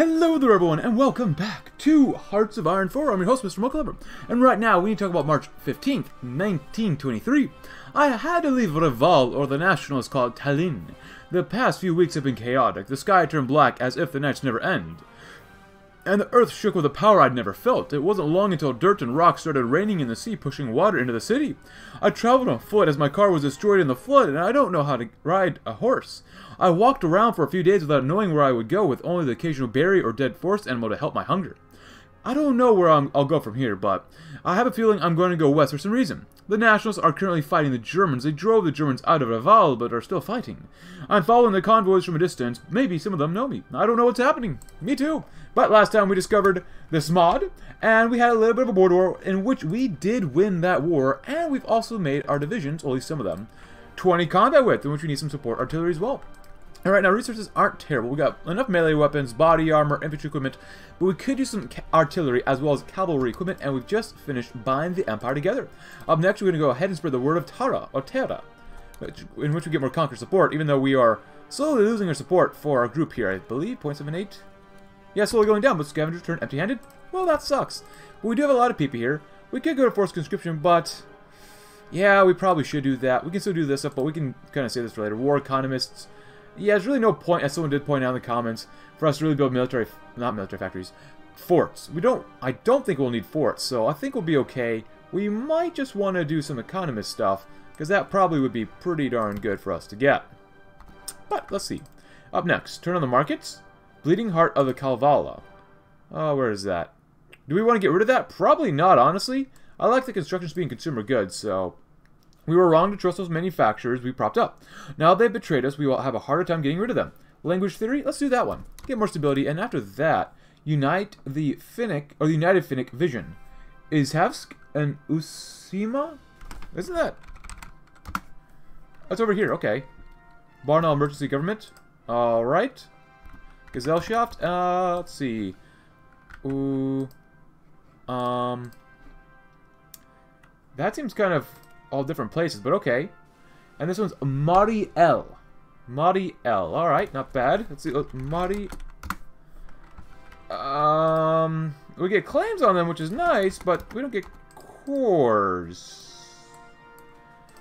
Hello there everyone and welcome back to Hearts of Iron 4. I'm your host Mr. Mochalover. And right now we need to talk about March 15th, 1923. I had to leave Reval, or the Nationalists call it Tallinn. The past few weeks have been chaotic. The sky turned black as if the nights never end. And the earth shook with a power I'd never felt. It wasn't long until dirt and rocks started raining in the sea, pushing water into the city. I traveled on foot as my car was destroyed in the flood, and I don't know how to ride a horse. I walked around for a few days without knowing where I would go, with only the occasional berry or dead forest animal to help my hunger. I don't know where i will go from here, but I have a feeling I'm going to go west for some reason. The Nationals are currently fighting the Germans. They drove the Germans out of Reval, but are still fighting. I'm following the convoys from a distance. Maybe some of them know me. I don't know what's happening. Me too. But last time we discovered this mod, and we had a little bit of a border war in which we did win that war, and we've also made our divisions, or at least some of them, 20 combat width, in which we need some support artillery as well. And right now, resources aren't terrible. We got enough melee weapons, body armor, infantry equipment, but we could use some artillery as well as cavalry equipment, and we've just finished buying the Empire together. Up next, we're going to go ahead and spread the word of Tara, or Terra, which, in which we get more conquer support, even though we are slowly losing our support for our group here, I believe, 0.78? Yeah, slowly going down, but scavengers turn empty-handed? Well, that sucks. But we do have a lot of people here. We could go to forced conscription, but... Yeah, we probably should do that. We can still do this stuff, but we can kind of say this for later. War economists yeah, there's really no point, as someone did point out in the comments, for us to really build military, not military factories, forts. We don't, I don't think we'll need forts, so I think we'll be okay. We might just want to do some economist stuff, because that probably would be pretty darn good for us to get. But, let's see. Up next, turn on the markets. Bleeding Heart of the Kalevala. Oh, where is that? Do we want to get rid of that? Probably not, honestly. I like the construction and consumer goods, so we were wrong to trust those manufacturers we propped up. Now they've betrayed us, we will have a harder time getting rid of them. Language theory? Let's do that one. Get more stability, and after that, unite the Finnic, or the United Finnic Vision. Is Havsk and Uusimaa? Isn't that? That's over here, okay. Barnall Emergency Government. Alright. Gesellschaft, uh, let's see. Ooh. Um. That seems kind of all different places, but okay. And this one's Mari El. Mari El. Alright, not bad. Let's see. Mari. Um, we get claims on them, which is nice, but we don't get cores.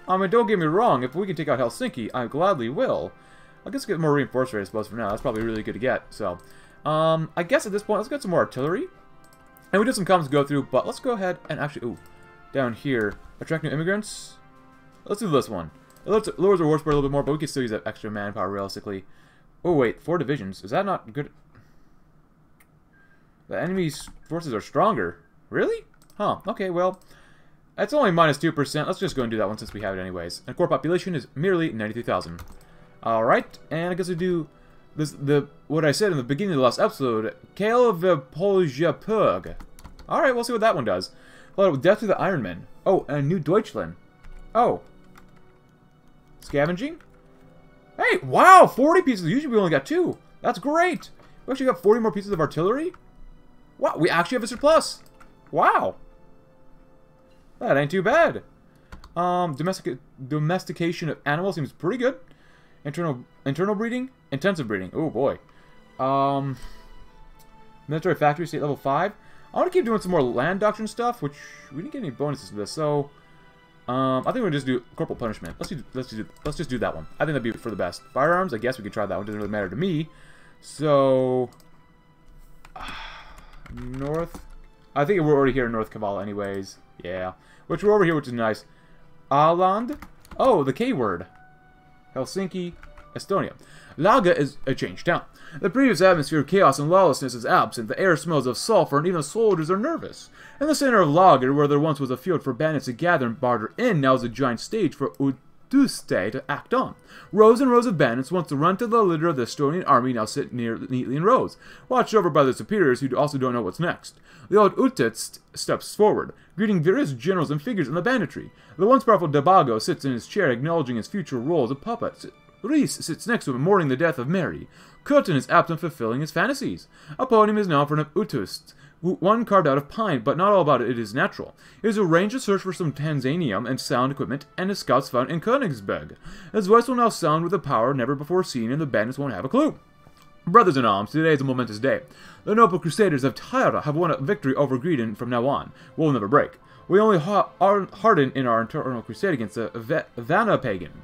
I mean, don't get me wrong. If we can take out Helsinki, I gladly will. I guess get more reinforced rate, I suppose, for now. That's probably really good to get. So, um, I guess at this point, let's get some more artillery. And we did some comments to go through, but let's go ahead and actually, ooh, down here, Attract new immigrants? Let's do this one. It lowers our horsepower a little bit more, but we can still use that extra manpower realistically. Oh wait, four divisions. Is that not good? The enemy's forces are stronger. Really? Huh. Okay, well, that's only minus 2%. Let's just go and do that one since we have it anyways. And core population is merely 93,000. Alright, and I guess we do this the what I said in the beginning of the last episode. Kale of Poljapurg. Alright, we'll see what that one does. Hello, Death to the Iron Men. Oh, and New Deutschland. Oh. Scavenging? Hey, wow, 40 pieces. Usually we only got two. That's great. We actually got 40 more pieces of artillery? Wow, we actually have a surplus. Wow. That ain't too bad. Um, domestic domestication of animals seems pretty good. Internal internal breeding, intensive breeding. Oh boy. Um, military factory state level five. I want to keep doing some more land doctrine stuff, which we didn't get any bonuses to this, so um, I think we'll just do corporal punishment. Let's do let's do let's just do that one. I think that'd be for the best. Firearms, I guess we could try that one. Doesn't really matter to me. So uh, north. I think we're already here in North Kavala, anyways. Yeah, which we're over here, which is nice. Aland. Oh, the K word. Helsinki, Estonia. Laga is a changed town. The previous atmosphere of chaos and lawlessness is absent. The air smells of sulfur, and even the soldiers are nervous. In the center of Lager, where there once was a field for bandits to gather and barter in, now is a giant stage for Utuste to act on. Rows and rows of bandits, once the runt of the leader of the Estonian army, now sit near, neatly in rows, watched over by their superiors who also don't know what's next. The old Utist steps forward, greeting various generals and figures in the banditry. The once powerful Debago sits in his chair, acknowledging his future role as a puppet. Reese sits next to him, mourning the death of Mary. Curtin is absent fulfilling his fantasies. A podium is now for an Utust, one carved out of pine, but not all about it is natural. He has arranged to search for some Tanzanium and sound equipment, and his scouts found in Königsberg. His voice will now sound with a power never before seen, and the bandits won't have a clue. Brothers in arms, today is a momentous day. The noble crusaders of Tyra have won a victory over Greedon from now on. We'll never break. We only ha harden in our internal crusade against the Vanna pagan.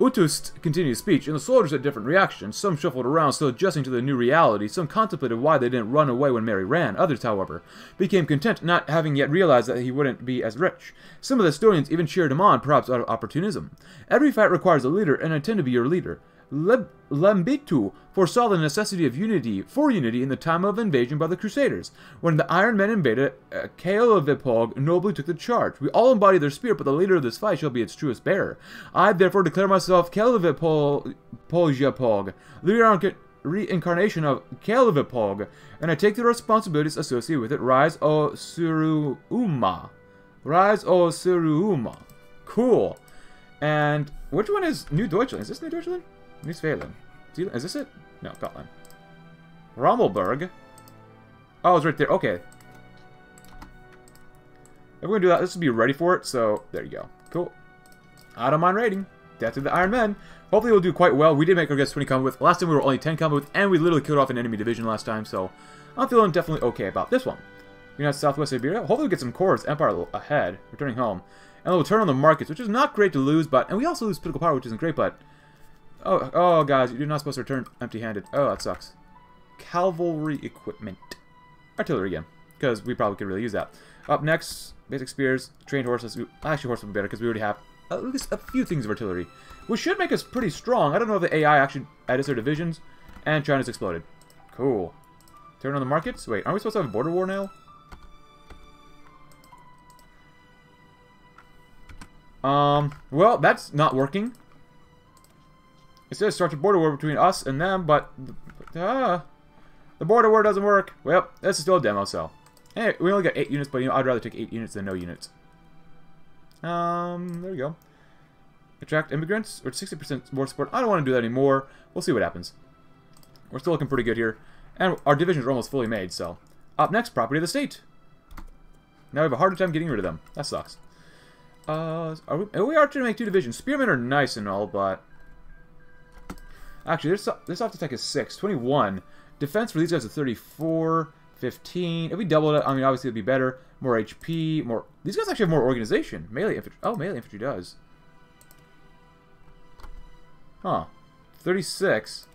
Utust continued speech, and the soldiers had different reactions. Some shuffled around, still adjusting to the new reality. Some contemplated why they didn't run away when Mary ran. Others, however, became content, not having yet realized that he wouldn't be as rich. Some of the Estonians even cheered him on, perhaps out of opportunism. Every fight requires a leader, and I intend to be your leader. Lembitu foresaw the necessity of unity for unity in the time of invasion by the Crusaders. When the Iron Men invaded, uh, Kalevipoeg nobly took the charge. We all embody their spirit, but the leader of this fight shall be its truest bearer. I therefore declare myself Kalevipoeg, the reincarnation of Kalevipoeg, and I take the responsibilities associated with it. Rise, O Suruuma. Rise, O Suruuma. Cool. And which one is New Deutschland? Is this New Deutschland? Failing? Is this it? No, Gotland. Rommelberg. Oh, it's right there. Okay. If we're gonna do that, this will be ready for it, so there you go. Cool. I don't mind raiding. Death to the Iron Men. Hopefully we'll do quite well. We did make our guess 20 combat width. Last time we were only 10 combat width, and we literally killed off an enemy division last time, so I'm feeling definitely okay about this one. United Southwest Siberia. Hopefully we'll get some cores. Empire ahead. Returning home. And we'll turn on the markets, which is not great to lose, but... And we also lose political power, which isn't great, but... Oh, oh, guys, you're not supposed to return empty-handed. Oh, that sucks. Cavalry equipment. Artillery again, because we probably could really use that. Up next, basic spears, trained horses. Actually, horses would be better, because we already have at least a few things of artillery. Which should make us pretty strong. I don't know if the AI actually added their divisions. And China's exploded. Cool. Turn on the markets? Wait, aren't we supposed to have a border war now? Um, well, that's not working. It says start a border war between us and them, but uh, the border war doesn't work. Well, this is still a demo, so. Hey, we only got 8 units, but you know, I'd rather take 8 units than no units. Um, there we go. Attract immigrants, or 60% more support. I don't want to do that anymore. We'll see what happens. We're still looking pretty good here. And our divisions are almost fully made, so. Up next, property of the state. Now we have a harder time getting rid of them. That sucks. Uh, are we, we are trying to make two divisions. Spearmen are nice and all, but Actually, this, this off attack is 6. 21. Defense for these guys is 34. 15. If we doubled it, I mean, obviously it'd be better. More HP, more... These guys actually have more organization. Melee infantry. Oh, melee infantry does. Huh. 36.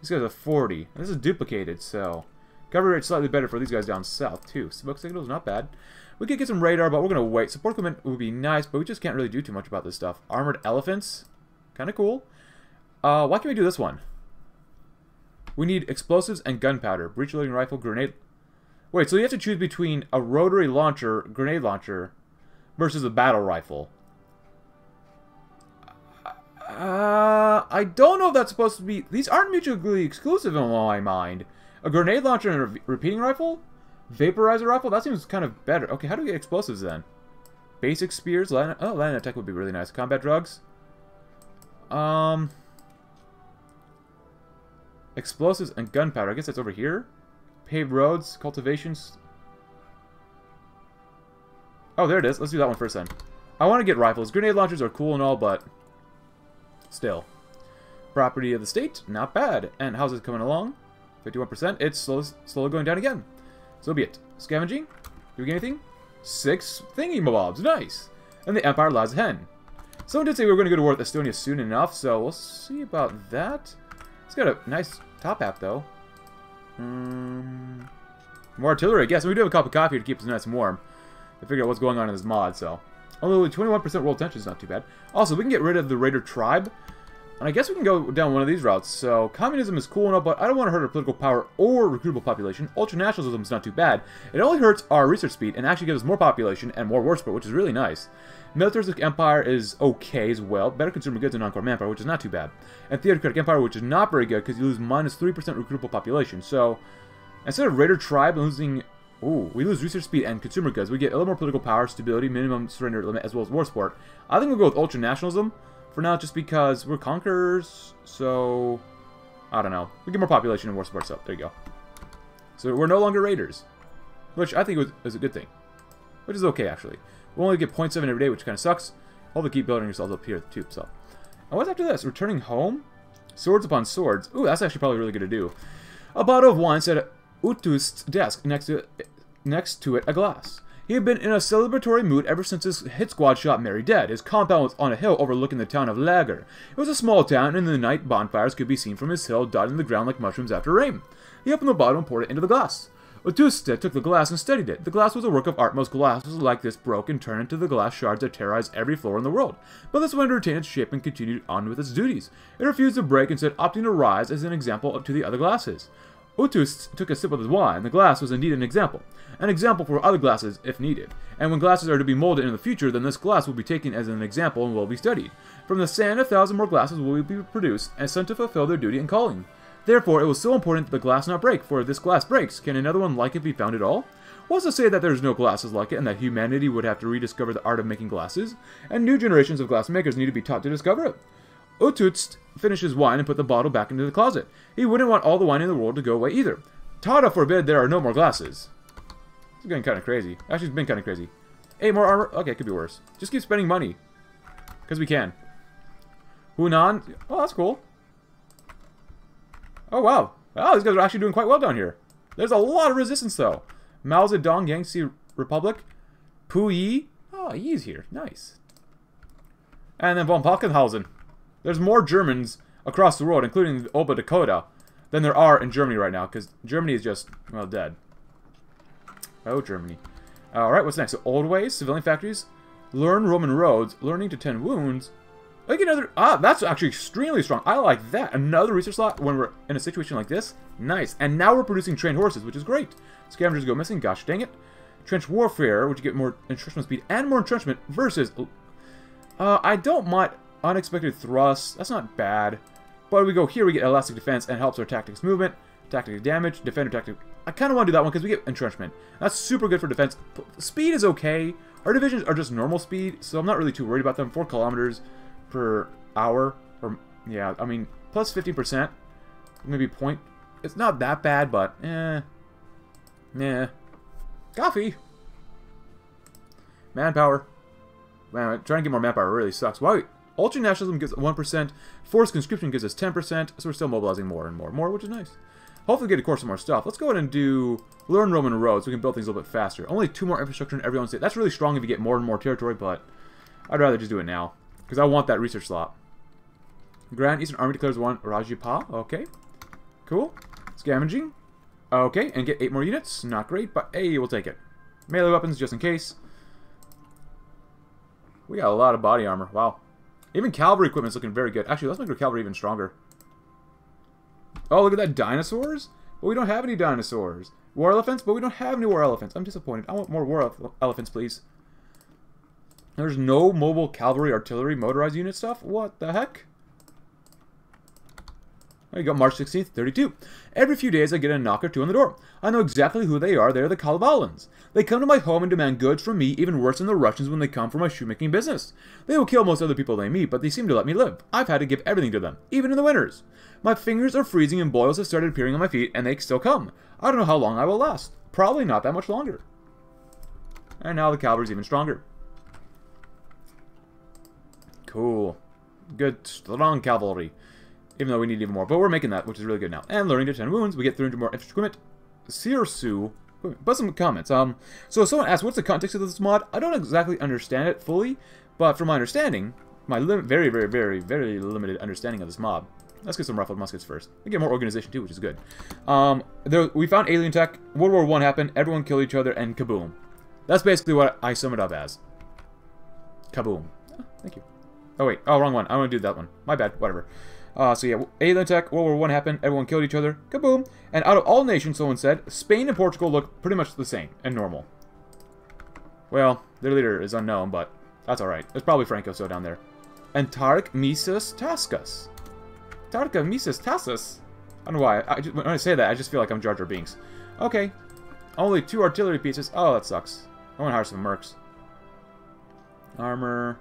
These guys are 40. This is duplicated, so... Cover rate slightly better for these guys down south, too. Smoke signals, not bad. We could get some radar, but we're going to wait. Support equipment would be nice, but we just can't really do too much about this stuff. Armored elephants. Kind of cool. Uh, why can't we do this one? We need explosives and gunpowder. Breech loading rifle, grenade... Wait, so you have to choose between a rotary launcher, grenade launcher, versus a battle rifle. Uh, I don't know if that's supposed to be... These aren't mutually exclusive in my mind. A grenade launcher and a re repeating rifle? Vaporizer rifle? That seems kind of better. Okay, how do we get explosives then? Basic spears? Land oh, land attack would be really nice. Combat drugs? Um... Explosives and gunpowder. I guess that's over here. Paved roads, cultivations. Oh, there it is. Let's do that one first then. I want to get rifles. Grenade launchers are cool and all, but still. Property of the state, not bad. And how's it coming along? 51%. It's slow, slowly going down again. So be it. Scavenging. Do we get anything? Six thingy mobs. Nice. And the Empire lies hen. Someone did say we were going to go to war with Estonia soon enough, so we'll see about that. It's got a nice top hat, though. Um, more artillery, I guess. We do have a cup of coffee to keep us nice and warm. To figure out what's going on in this mod, so. Although 21% world tension is not too bad. Also, we can get rid of the Raider tribe. And I guess we can go down one of these routes. So, communism is cool enough, but I don't want to hurt our political power or recruitable population. Ultranationalism is not too bad. It only hurts our research speed and actually gives us more population and more war support, which is really nice. Militaristic Empire is okay as well. Better consumer goods and non-core manpower, which is not too bad. And Theocratic Empire, which is not very good because you lose minus 3% recruitable population. So, instead of Raider Tribe losing... Ooh, we lose research speed and consumer goods. We get a little more political power, stability, minimum surrender limit, as well as war support. I think we'll go with ultra-nationalism for now, just because we're conquerors, so... I don't know. We get more population and war support, so there you go. So we're no longer raiders. Which I think was, is a good thing. Which is okay, actually. We'll only get 0.7 every day, which kind of sucks. Hopefully keep building yourselves up here, too, so. And what's after this? Returning home? Swords upon swords. Ooh, that's actually probably really good to do. A bottle of wine at Utust's desk next to, next to it a glass. He had been in a celebratory mood ever since his hit squad shot Mary dead. His compound was on a hill overlooking the town of Lager. It was a small town, and in the night bonfires could be seen from his hill dotting the ground like mushrooms after rain. He opened the bottle and poured it into the glass. Otusta took the glass and studied it. The glass was a work of art. Most glasses like this broke and turned into the glass shards that terrorize every floor in the world. But this one retained its shape and continued on with its duties. It refused to break, and instead opting to rise as an example up to the other glasses. Otus took a sip of his wine. The glass was indeed an example. An example for other glasses, if needed. And when glasses are to be molded in the future, then this glass will be taken as an example and will be studied. From the sand, a thousand more glasses will be produced and sent to fulfill their duty and calling. Therefore, it was so important that the glass not break, for if this glass breaks, can another one like it be found at all? What's to say that there's no glasses like it, and that humanity would have to rediscover the art of making glasses, and new generations of glass makers need to be taught to discover it? Otutst finished his wine and put the bottle back into the closet. He wouldn't want all the wine in the world to go away either. Tada forbid there are no more glasses. It's getting kind of crazy. Actually, it's been kind of crazy. Eight more armor? Okay, it could be worse. Just keep spending money. Because we can. Hunan? Oh, that's cool. Oh, wow. Wow, these guys are actually doing quite well down here. There's a lot of resistance, though. Mao Zedong, Yangtze Republic. Puyi. Oh, he's here. Nice. And then von Falkenhausen. There's more Germans across the world, including Oba Dakota, than there are in Germany right now, because Germany is just, well, dead. Oh, Germany. Alright, what's next? So, old ways, civilian factories, learn Roman roads, learning to tend wounds. Like another, ah, that's actually extremely strong. I like that. Another research slot when we're in a situation like this. Nice. And now we're producing trained horses, which is great. Scavengers go missing, gosh dang it. Trench warfare, which you get more entrenchment speed and more entrenchment versus... Uh, I don't mind unexpected thrust. That's not bad. But we go here, we get elastic defense and helps our tactics movement, tactic damage, defender tactic. I kind of want to do that one because we get entrenchment. That's super good for defense. Speed is okay. Our divisions are just normal speed, so I'm not really too worried about them. 4 kilometers per hour. Or, yeah, I mean, plus 50%. Maybe point. It's not that bad, but, eh. Nah. Coffee. Manpower. Man, trying to get more manpower really sucks. Why? Ultra nationalism gives 1%. Forced conscription gives us 10%. So we're still mobilizing more and more and more, which is nice. Hopefully get a course some more stuff. Let's go ahead and do learn Roman roads so we can build things a little bit faster. Only two more infrastructure in every one state. That's really strong if you get more and more territory, but I'd rather just do it now. Because I want that research slot. Grand Eastern Army declares one Rajipa. Okay. Cool. Scavenging. Okay, and get eight more units. Not great, but hey, we'll take it. Melee weapons just in case. We got a lot of body armor. Wow. Even cavalry equipment's looking very good. Actually, let's make our cavalry even stronger. Oh, look at that. Dinosaurs? But we don't have any dinosaurs. War elephants? But we don't have any war elephants. I'm disappointed. I want more war elephants, please. There's no mobile cavalry, artillery, motorized unit stuff? What the heck? There you go, March 16th, 32. Every few days I get a knock or two on the door. I know exactly who they are. They're the Kalevalans. They come to my home and demand goods from me, even worse than the Russians when they come for my shoemaking business. They will kill most other people they meet, but they seem to let me live. I've had to give everything to them, even in the winters. My fingers are freezing and boils have started appearing on my feet, and they still come. I don't know how long I will last. Probably not that much longer. And now the cavalry's even stronger. Cool. Good, strong cavalry. Even though we need even more. But we're making that, which is really good now. And learning to 10 wounds, we get 300 more infantry equipment. Sirsu. But some comments. Um, so someone asked, what's the context of this mod? I don't exactly understand it fully, but from my understanding, my very, very, very, very limited understanding of this mob. Let's get some rifled muskets first. We get more organization too, which is good. Um, there, we found alien tech. World War One happened. Everyone killed each other, and kaboom. That's basically what I sum it up as. Kaboom. Oh, thank you. Oh wait. Oh, wrong one. I want to do that one. My bad. Whatever. Uh, so yeah, alien attack, World War One happened, everyone killed each other, kaboom! And out of all nations, someone said, Spain and Portugal look pretty much the same and normal. Well, their leader is unknown, but that's alright. There's probably Franco so down there. And Tark Mises Taskas. Tarka Mises Taskas. I don't know why. I just, when I say that, I just feel like I'm Jar Jar Binks. Okay. Only two artillery pieces. Oh, that sucks. I want to hire some mercs. Armor.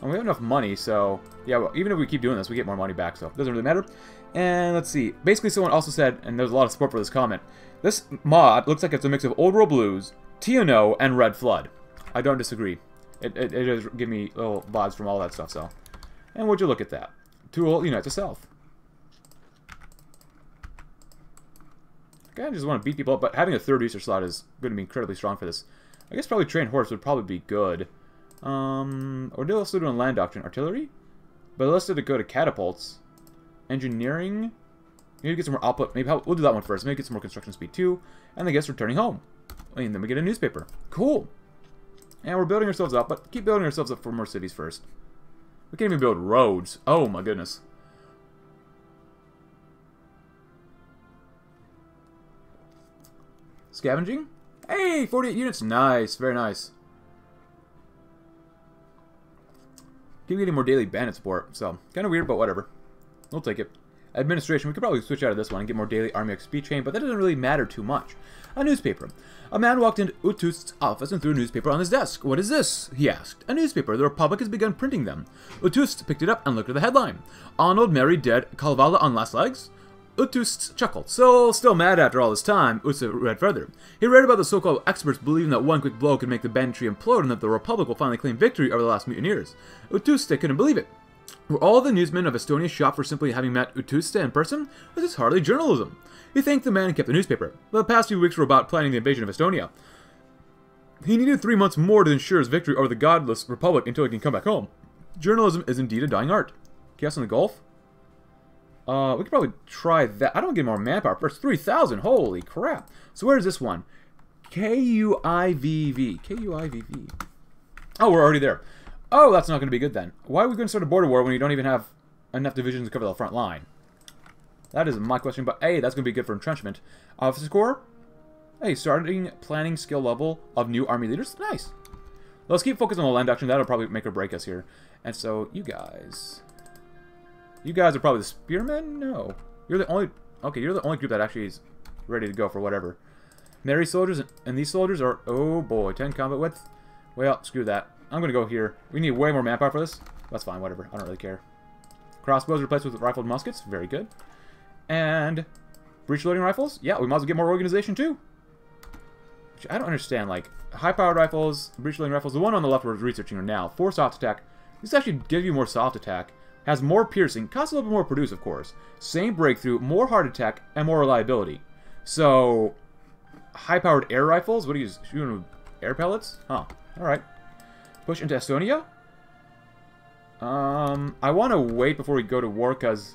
And we have enough money, so... Yeah, well, even if we keep doing this, we get more money back, so it doesn't really matter. And let's see. Basically, someone also said, and there's a lot of support for this comment, this mod looks like it's a mix of Old World Blues, TNO, and Red Flood. I don't disagree. It, it, it does give me little vibes from all that stuff, so... And would you look at that? Tool unite to self. I just want to beat people up, but having a third research slot is going to be incredibly strong for this. I guess probably train horse would probably be good. Um, or they're also doing land doctrine. Artillery? But let's do go to catapults. Engineering? Maybe get some more output. Maybe we'll do that one first. Maybe get some more construction speed too. And I guess returning home. And then we get a newspaper. Cool. And we're building ourselves up, but keep building ourselves up for more cities first. We can't even build roads. Oh my goodness. Scavenging? Hey, 48 units. Nice. Very nice. Keep getting more daily bandit support, so kind of weird, but whatever. We'll take it. Administration, we could probably switch out of this one and get more daily army XP chain, but that doesn't really matter too much. A newspaper. A man walked into Utust's office and threw a newspaper on his desk. What is this? he asked. A newspaper. The Republic has begun printing them. Utust picked it up and looked at the headline. Arnold married dead Kalevala on last legs? Utust chuckled. So, still mad after all this time, Utsa read further. He read about the so-called experts believing that one quick blow could make the banditry implode and that the Republic will finally claim victory over the last mutineers. Utuste couldn't believe it. Were all the newsmen of Estonia shocked for simply having met Utuste in person? This is hardly journalism. He thanked the man and kept the newspaper. The past few weeks were about planning the invasion of Estonia. He needed three months more to ensure his victory over the godless Republic until he can come back home. Journalism is indeed a dying art. Chaos in the Gulf? Uh, we could probably try that. I don't get more manpower. First, 3,000. Holy crap. So where's this one? K-U-I-V-V. K-U-I-V-V. Oh, we're already there. Oh, that's not going to be good then. Why are we going to start a border war when you don't even have enough divisions to cover the front line? That is my question, but hey, that's going to be good for entrenchment. Officer Corps? Hey, starting planning skill level of new army leaders? Nice. Let's keep focusing on the land action. That'll probably make or break us here. And so, you guys... You guys are probably the spearmen? No. You're the only... Okay, you're the only group that actually is ready to go for whatever. Merry soldiers, and these soldiers are... Oh boy, 10 combat width? Well, screw that. I'm to go here. We need way more manpower for this. That's fine, whatever. I don't really care. Crossbows replaced with rifled muskets. Very good. And breech loading rifles. Yeah, we might as well get more organization too. Which I don't understand. Like, high-powered rifles, breech loading rifles. The one on the left we're researching now. Four soft attack. This actually gives you more soft attack. Has more piercing. Costs a little bit more produce, of course. Same breakthrough, more hard attack, and more reliability. So, high-powered air rifles? What are you shooting with air pellets? Huh. Alright. Push into Estonia? Um, I want to wait before we go to war, because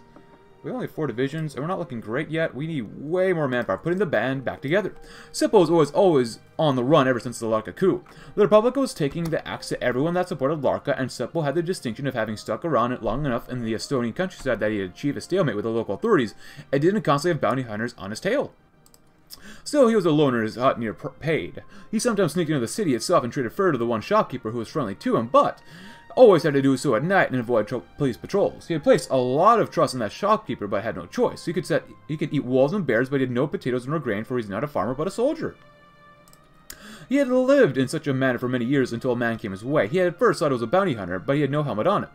we only have four divisions, and we're not looking great yet. We need way more manpower, putting the band back together. Seppo was always on the run ever since the Larka coup. The Republic was taking the axe to everyone that supported Larka, and Seppo had the distinction of having stuck around it long enough in the Estonian countryside that he had achieved a stalemate with the local authorities, and didn't constantly have bounty hunters on his tail. Still, he was a loner in his hut near Paide. He sometimes sneaked into the city itself and traded fur to the one shopkeeper who was friendly to him, but always had to do so at night and avoid police patrols. He had placed a lot of trust in that shopkeeper, but had no choice. He could set he could eat wolves and bears, but he had no potatoes nor grain, for he's not a farmer but a soldier. He had lived in such a manner for many years until a man came his way. He had at first thought it was a bounty hunter, but he had no helmet on him.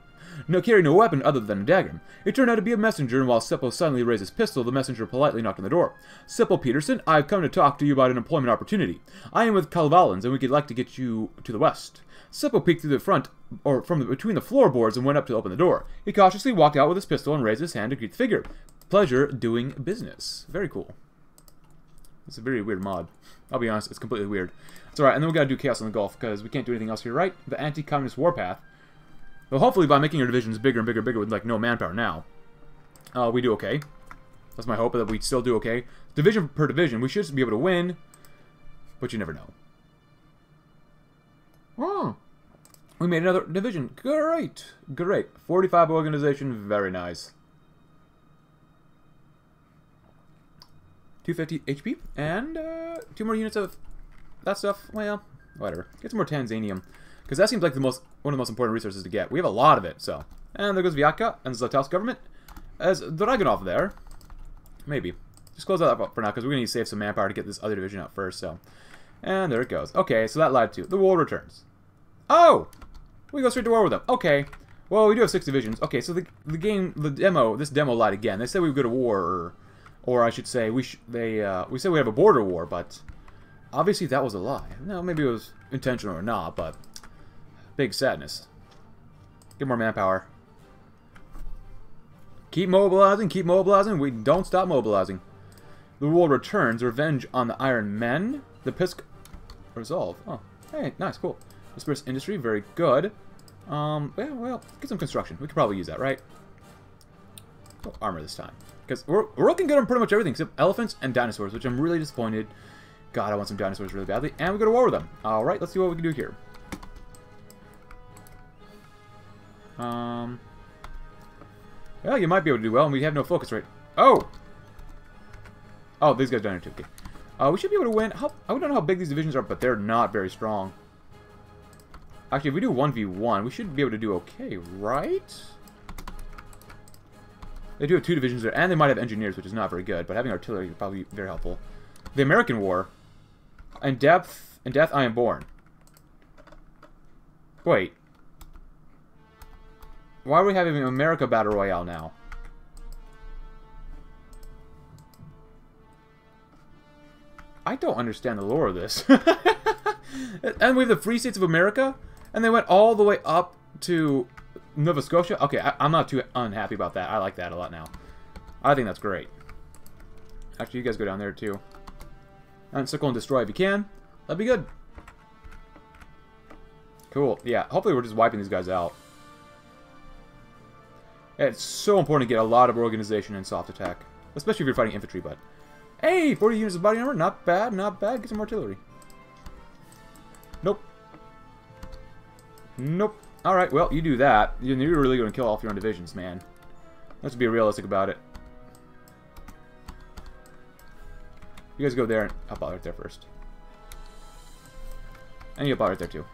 No carrying no weapon other than a dagger. It turned out to be a messenger, and while Seppo suddenly raised his pistol, the messenger politely knocked on the door. Seppo Peterson, I've come to talk to you about an employment opportunity. I am with Kalevalans, and we would like to get you to the west. Seppo peeked through the front, or from the, between the floorboards, and went up to open the door. He cautiously walked out with his pistol and raised his hand to greet the figure. Pleasure doing business. Very cool. It's a very weird mod. I'll be honest, it's completely weird. It's alright, and then we gotta do Chaos on the Gulf, because we can't do anything else here, right? The anti-communist warpath. Well, hopefully by making our divisions bigger and bigger and bigger with, like, no manpower now, uh, we do okay. That's my hope, that we still do okay. Division per division, we should be able to win, but you never know. Oh, we made another division. Great, great. 45 organization, very nice. 250 HP, and uh, two more units of that stuff. Well, whatever. Get some more Tanzanium. Because that seems like the most one of the most important resources to get. We have a lot of it, so. And there goes Viatka and the government. As Dragunov there. Maybe. Just close that up for now, because we're going to need to save some manpower to get this other division out first, so. And there it goes. Okay, so that lied to the war returns. Oh! We go straight to war with them. Okay. Well, we do have six divisions. Okay, so the, the game, the demo, this demo lied again. They said we would go to war, or, or I should say, we sh they uh, we said we have a border war, but obviously that was a lie. No, maybe it was intentional or not, but Big sadness. Get more manpower. Keep mobilizing, keep mobilizing. We don't stop mobilizing. The war returns. Revenge on the Iron Men. The Pisk... Resolve. Oh, hey, nice, cool. Disperse Industry, very good. Um, yeah, well, get some construction. We could probably use that, right? Oh, armor this time. Because we're, we're looking good on pretty much everything except elephants and dinosaurs, which I'm really disappointed. God, I want some dinosaurs really badly. And we go to war with them. Alright, let's see what we can do here. Um... Well, you might be able to do well, and we have no focus rate. Oh! Oh, these guys down here too. Okay. Uh, we should be able to win. How, I don't know how big these divisions are, but they're not very strong. Actually, if we do 1v1, we should be able to do okay, right? They do have two divisions there, and they might have engineers, which is not very good, but having artillery is probably be very helpful. The American War. In depth, in death, I am born. Wait. Why are we having America Battle Royale now? I don't understand the lore of this. and we have the Free States of America, and they went all the way up to Nova Scotia. Okay, I, am not too unhappy about that. I like that a lot now. I think that's great. Actually, you guys go down there too. And circle and destroy if you can. That'd be good. Cool. Yeah, hopefully we're just wiping these guys out. It's so important to get a lot of organization and soft attack. Especially if you're fighting infantry, but... Hey, 40 units of body armor. Not bad, not bad. Get some artillery. Nope. Nope. Alright, well, you do that. You're really going to kill off your own divisions, man. Let's be realistic about it. You guys go there and help out right there first. And you help out right there too.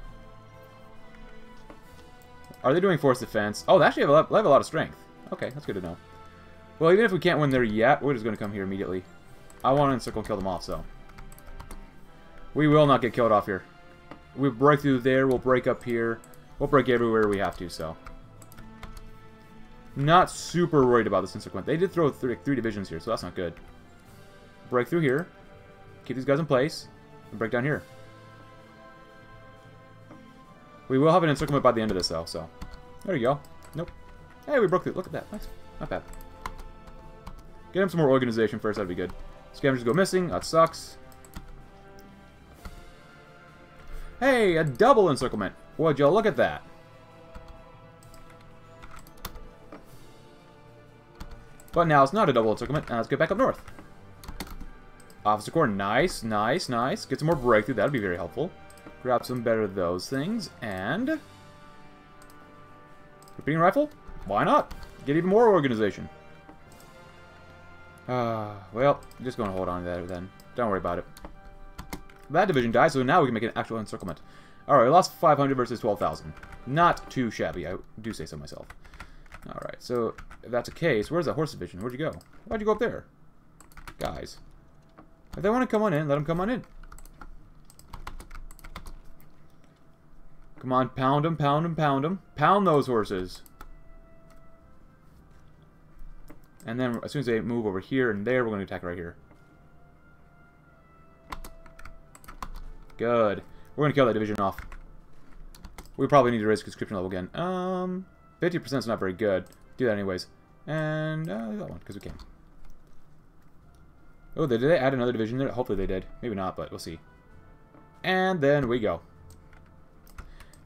Are they doing force defense? Oh, they actually have a, lot, they have a lot of strength. Okay, that's good to know. Well, even if we can't win there yet, we're just going to come here immediately. I want to encircle and kill them off, so. We will not get killed off here. We break through there, we'll break up here. We'll break everywhere we have to, so. Not super worried about this encirclement. They did throw three, three divisions here, so that's not good. Break through here. Keep these guys in place. And break down here. We will have an encirclement by the end of this, though, so. There you go. Nope. Hey, we broke through. Look at that. Nice. Not bad. Get him some more organization first. That'd be good. Scavengers go missing. That sucks. Hey, a double encirclement. Would you look at that? But now it's not a double encirclement. Now let's get back up north. Officer Corps, nice, nice, nice. Get some more breakthrough. That'd be very helpful. Grab some better of those things. And... Repeating rifle? Why not? Get even more organization. Uh, well, I'm just going to hold on to that then. Don't worry about it. That division died, so now we can make an actual encirclement. Alright, we lost 500 versus 12,000. Not too shabby, I do say so myself. Alright, so if that's the case, where's that horse division? Where'd you go? Why'd you go up there? Guys. If they want to come on in, let them come on in. Come on, pound them, pound them, pound them. Pound those horses. And then as soon as they move over here and there, we're going to attack right here. Good. We're going to kill that division off. We probably need to raise conscription level again. Um, 50% is not very good. Do that anyways. And uh, that one, because we can. Oh, they did they add another division there? Hopefully they did. Maybe not, but we'll see. And then we go.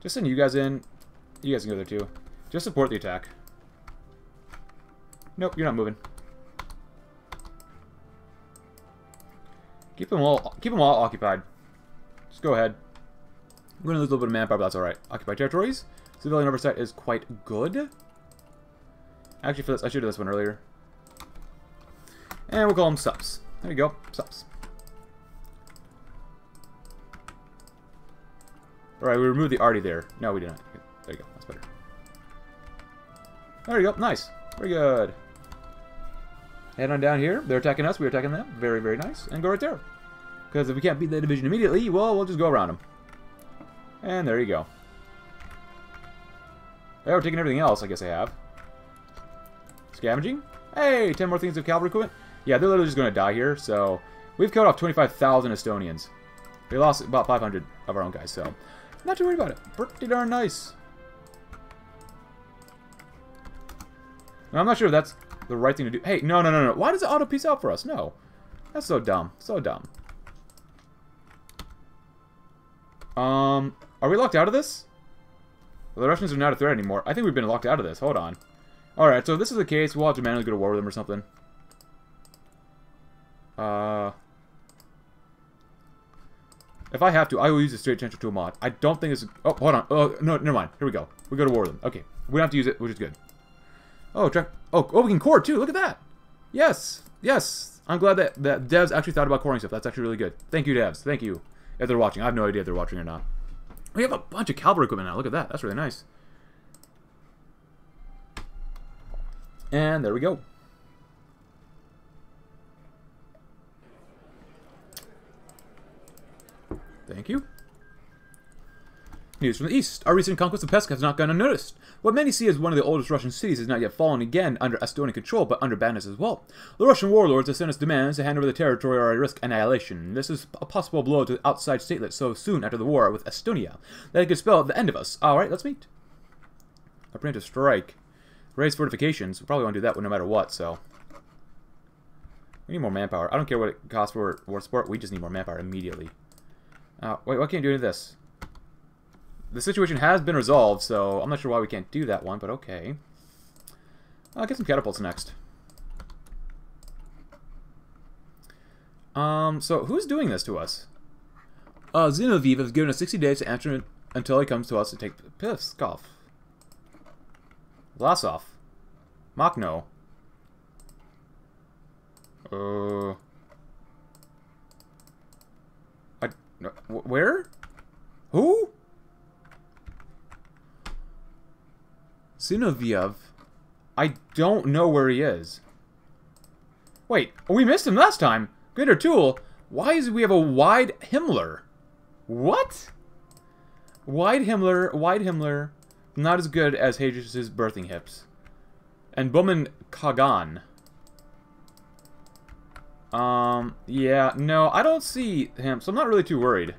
Just send you guys in. You guys can go there too. Just support the attack. Nope, you're not moving. Keep them all keep them all occupied. Just go ahead. We're gonna lose a little bit of manpower, but that's alright. Occupied territories. Civilian oversight is quite good. Actually, for this, I should have this one earlier. And we'll call them subs. There you go, subs. Alright, we removed the arty there. No, we didn't. There you go, that's better. There you go, nice. Very good. Head on down here. They're attacking us. We're attacking them. Very, very nice. And go right there. Because if we can't beat that division immediately, well, we'll just go around them. And there you go. They are taking everything else, I guess they have. Scavenging. Hey, 10 more things of cavalry equipment. Yeah, they're literally just going to die here, so... We've killed off 25,000 Estonians. We lost about 500 of our own guys, so... Not too worried about it. Pretty darn nice. I'm not sure if that's the right thing to do. Hey, no, no, no, no. Why does it auto peace out for us? No. That's so dumb. So dumb. Um, are we locked out of this? Well, the Russians are not a threat anymore. I think we've been locked out of this. Hold on. Alright, so if this is the case, we'll have to manually go to war with them or something. Uh... If I have to, I will use a straight transfer a mod. I don't think it's... Oh, hold on. Oh, no, never mind. Here we go. We go to war with them. Okay. We don't have to use it, which is good. Oh, track... Oh, oh, we can core, too. Look at that. Yes. Yes. I'm glad that, that devs actually thought about coring stuff. That's actually really good. Thank you, devs. Thank you. If they're watching. I have no idea if they're watching or not. We have a bunch of cavalry equipment now. Look at that. That's really nice. And there we go. Thank you. News from the east. Our recent conquest of Pesk has not gone unnoticed. What many see as one of the oldest Russian cities has not yet fallen again under Estonian control, but under Bandits as well. The Russian warlords have sent us demands to hand over the territory or risk annihilation. This is a possible blow to the outside statelet so soon after the war with Estonia that it could spell the end of us. Alright, let's meet. A to strike. Raise fortifications. We probably want to do that no matter what, so... We need more manpower. I don't care what it costs for war support, we just need more manpower immediately. Uh, wait, why can't you do any of this? The situation has been resolved, so I'm not sure why we can't do that one, but okay. I'll get some catapults next. Um, so who's doing this to us? Uh, Zinoviev has given us 60 days to answer it until he comes to us to take Pskov. Vlasov. Makhno. Uh... I... No, where? Who? Zinoviev. I don't know where he is. Wait, we missed him last time. Greater Tool. Why is we have a wide Himmler? What? Wide Himmler, wide Himmler, not as good as Hages' birthing hips. And Bowman Kagan. Um, yeah, no, I don't see him, so I'm not really too worried.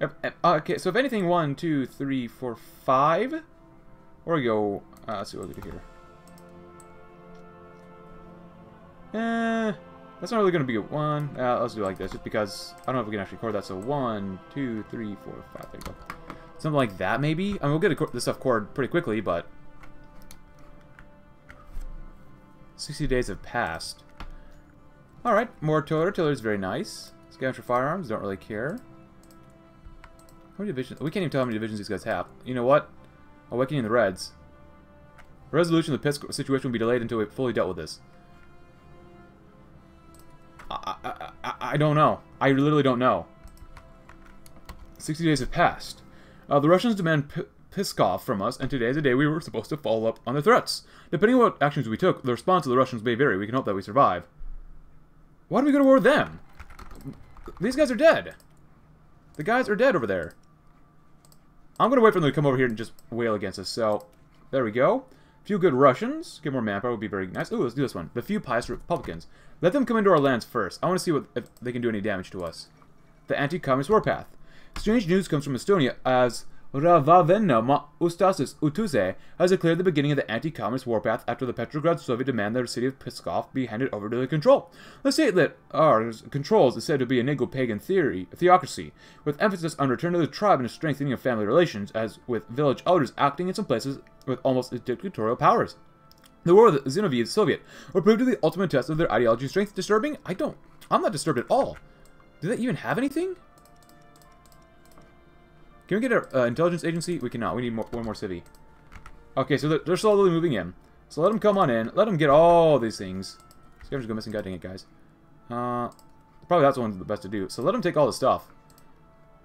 If, okay, so if anything, one, two, three, four, five. Or we go. Uh, let's see what we do here. Eh, that's not really going to be a one. Uh, let's do like this, just because I don't know if we can actually record that. So one, two, three, four, five. There you go. Something like that, maybe. I mean, we'll get this stuff cord pretty quickly, but 60 days have passed. All right, more artillery. Artillery is very nice. Scavenger firearms. Don't really care. How many divisions? We can't even tell how many divisions these guys have. You know what? Awakening the Reds. Resolution of the Pisk situation will be delayed until we've fully dealt with this. I, I, I, I don't know. I literally don't know. 60 days have passed. Uh, the Russians demand P Pskov from us, and today is the day we were supposed to follow up on their threats. Depending on what actions we took, the response of the Russians may vary. We can hope that we survive. Why do we go to war with them? These guys are dead. The guys are dead over there. I'm going to wait for them to come over here and just wail against us. So, there we go. A few good Russians. Get more manpower would be very nice. Ooh, let's do this one. The few pious Republicans. Let them come into our lands first. I want to see what if they can do any damage to us. The anti-communist warpath. Strange news comes from Estonia as Ravavena Ustasis Utuse has declared the beginning of the anti-communist warpath after the Petrograd Soviet demand that the city of Pskov be handed over to their control. The state that ours controls is said to be a nego-pagan theory, theocracy, with emphasis on return to the tribe and a strengthening of family relations, as with village elders acting in some places with almost dictatorial powers. The war with Zinoviev Soviet will prove to be the ultimate test of their ideology strength. Disturbing? I don't. I'm not disturbed at all. Do they even have anything? Can we get an uh, intelligence agency? We cannot. We need more, one more city. Okay, so they're, they're, slowly moving in. So let them come on in. Let them get all these things. Scavengers go missing. God dang it, guys. Uh, probably that's one of the best to do. So let them take all the stuff.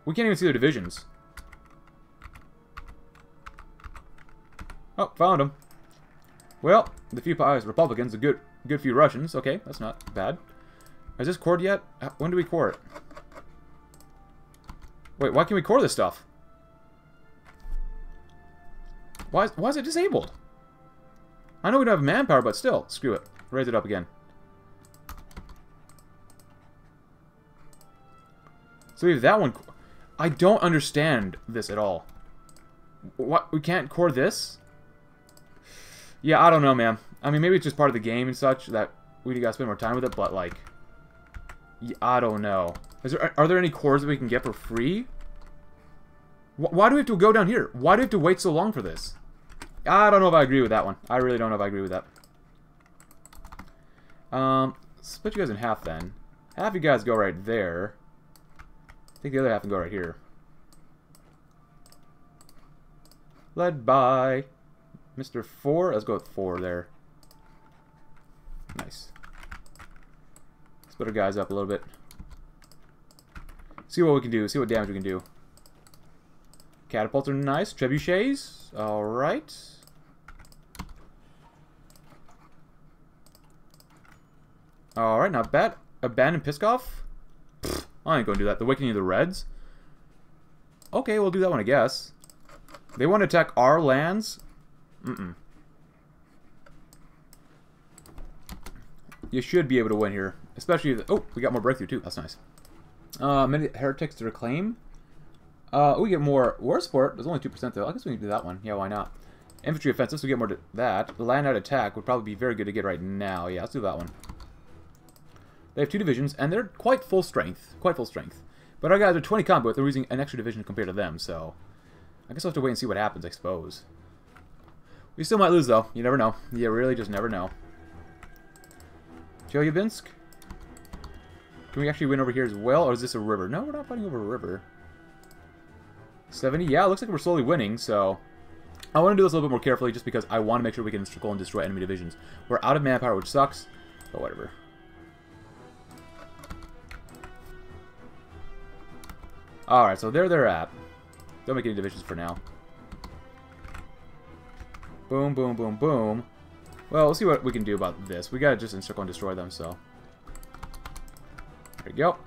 We can't even see their divisions. Oh, found them. Well, the few pies Republicans, a good good few Russians. Okay, that's not bad. Is this cord yet? When do we core it? Wait, why can we core this stuff? Why why is it disabled? I know we don't have manpower, but still. Screw it. Raise it up again. So we have that one. I don't understand this at all. What? We can't core this? Yeah, I don't know, man. I mean, maybe it's just part of the game and such that we gotta spend more time with it, but like, I don't know. Is there are there any cores that we can get for free? Why do we have to go down here? Why do we have to wait so long for this? I don't know if I agree with that one. I really don't know if I agree with that. Um, split you guys in half then. Half you guys go right there. I think the other half can go right here. Led by Mr. 4. Let's go with 4 there. Nice. Split our guys up a little bit. See what we can do. See what damage we can do. Catapults are nice. Trebuchets. Alright. Alright, not bad. Abandon Piskoff? I ain't gonna do that. The Awakening of the Reds? Okay, we'll do that one, I guess. They want to attack our lands? Mm-mm. You should be able to win here. Especially if... Oh, we got more breakthrough, too. That's nice. Uh, many heretics to reclaim. Uh, we get more war support. There's only 2% though. I guess we can do that one. Yeah, why not? Infantry offensive, so we get more to that. The land out attack would probably be very good to get right now. Yeah, let's do that one. They have two divisions, and they're quite full strength. Quite full strength. But our guys are 20 combat, they're using an extra division compared to them, so... I guess I'll have to wait and see what happens, I suppose. We still might lose, though. You never know. You really just never know. Chelyabinsk? Can we actually win over here as well, or is this a river? No, we're not fighting over a river. 70? Yeah, it looks like we're slowly winning, so... I want to do this a little bit more carefully just because I want to make sure we can circle and destroy enemy divisions. We're out of manpower, which sucks, but whatever. Alright, so there they're at. Don't make any divisions for now. Boom, boom, boom, boom. Well, we'll see what we can do about this. We gotta just encircle and destroy them, so... There we go.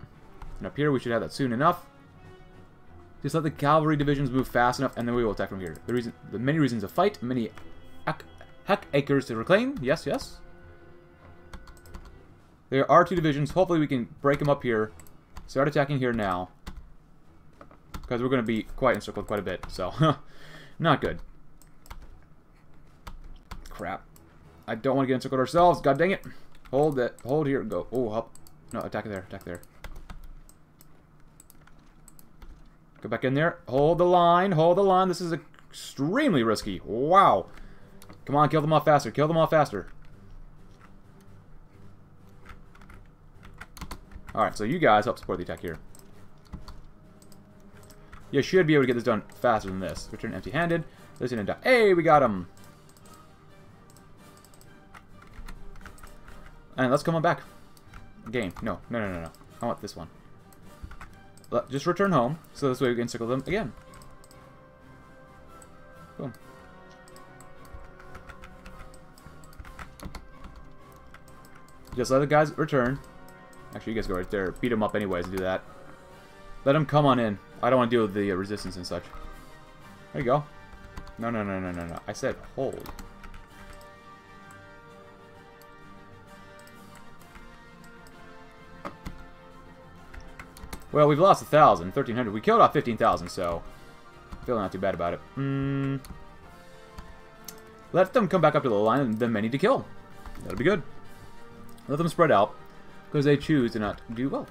And up here, we should have that soon enough. Just let the cavalry divisions move fast enough, and then we will attack from here. The reason, the many reasons to fight, many heck acres to reclaim. Yes, yes. There are two divisions. Hopefully we can break them up here. Start attacking here now. Because we're going to be quite encircled quite a bit, so not good. Crap. I don't want to get encircled ourselves. God dang it. Hold it. Hold here. Go. Oh, up. No, attack there. Attack there. Go back in there. Hold the line. Hold the line. This is extremely risky. Wow. Come on, kill them off faster. Kill them off faster. Alright, so you guys help support the attack here. You should be able to get this done faster than this. Return empty-handed. This didn't die. Hey, we got him! And let's come on back. Game. No, no, no, no, no. I want this one. Just return home, so this way we can circle them again. Boom. Just let the guys return. Actually, you guys go right there. Beat them up anyways, do that. Let them come on in. I don't want to deal with the uh, resistance and such. There you go. No, no, no, no, no, no. I said hold. Well, we've lost 1,000, 1,300. We killed off 15,000, so... Feeling not too bad about it. Mm. Let them come back up to the line, and then many to kill. That'll be good. Let them spread out, because they choose to not do well.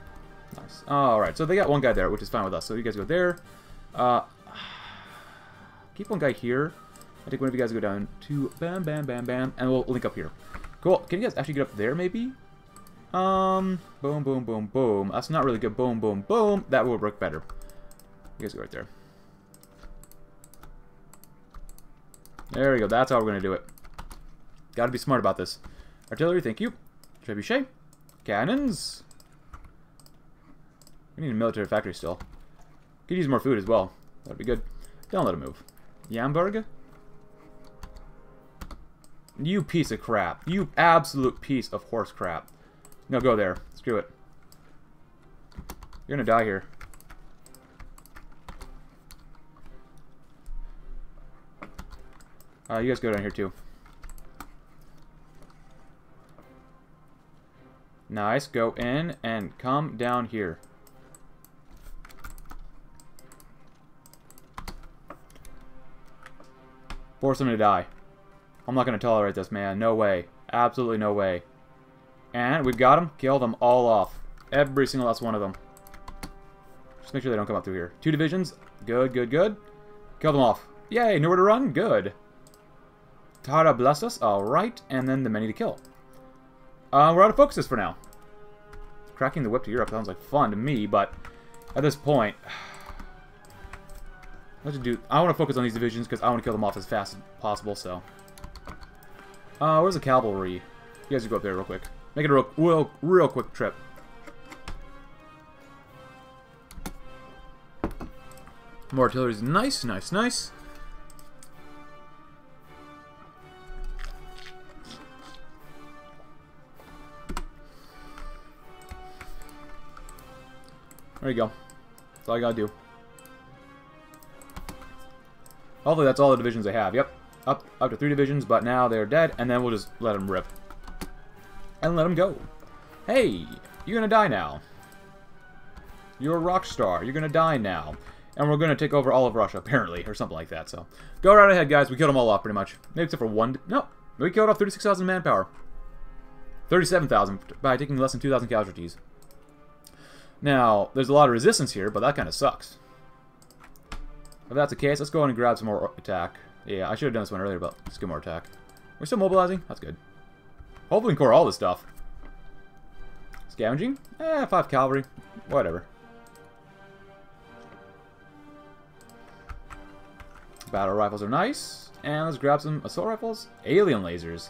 Nice. Alright, so they got one guy there, which is fine with us. So you guys go there. Uh, keep one guy here. I think one of you guys go down to bam, bam, bam, bam, and we'll link up here. Cool. Can you guys actually get up there, maybe? Um, boom, boom, boom, boom. That's not really good. Boom, boom, boom. That would work better. You guys go right there. There we go. That's how we're going to do it. Got to be smart about this. Artillery, thank you. Trebuchet. Cannons. We need a military factory still. Could use more food as well. That'd be good. Don't let him move. Yamburg? You piece of crap. You absolute piece of horse crap. No, go there. Screw it. You're gonna die here. Uh, you guys go down here too. Nice. Go in and come down here. Force him to die. I'm not going to tolerate this, man. No way. Absolutely no way. And we've got them. Kill them all off. Every single last one of them. Just make sure they don't come up through here. Two divisions. Good, good, good. Kill them off. Yay, nowhere to run? Good. Tara bless us. Alright. And then the many to kill. Uh, we're out of focuses for now. Cracking the whip to Europe sounds like fun to me, but at this point... Let's do... I want to focus on these divisions because I want to kill them off as fast as possible, so... Uh, where's the cavalry? You guys can go up there real quick. Make it a real, real, real quick trip. More artillery is nice, nice, nice. There you go. That's all I gotta do. Hopefully that's all the divisions they have. Yep. Up, up to three divisions, but now they're dead, and then we'll just let them rip. And let them go. Hey, you're gonna die now. You're a rock star. You're gonna die now. And we're gonna take over all of Russia, apparently, or something like that, so. Go right ahead, guys. We killed them all off, pretty much. Maybe except for one... No, we killed off 36,000 manpower. 37,000 by taking less than 2,000 casualties. Now, there's a lot of resistance here, but that kind of sucks. If that's the case, let's go on and grab some more attack. Yeah, I should have done this one earlier, but let's get more attack. We're still mobilizing? That's good. Hopefully we can core all this stuff. Scavenging? Eh, 5 cavalry. Whatever. Battle rifles are nice. And let's grab some assault rifles. Alien lasers.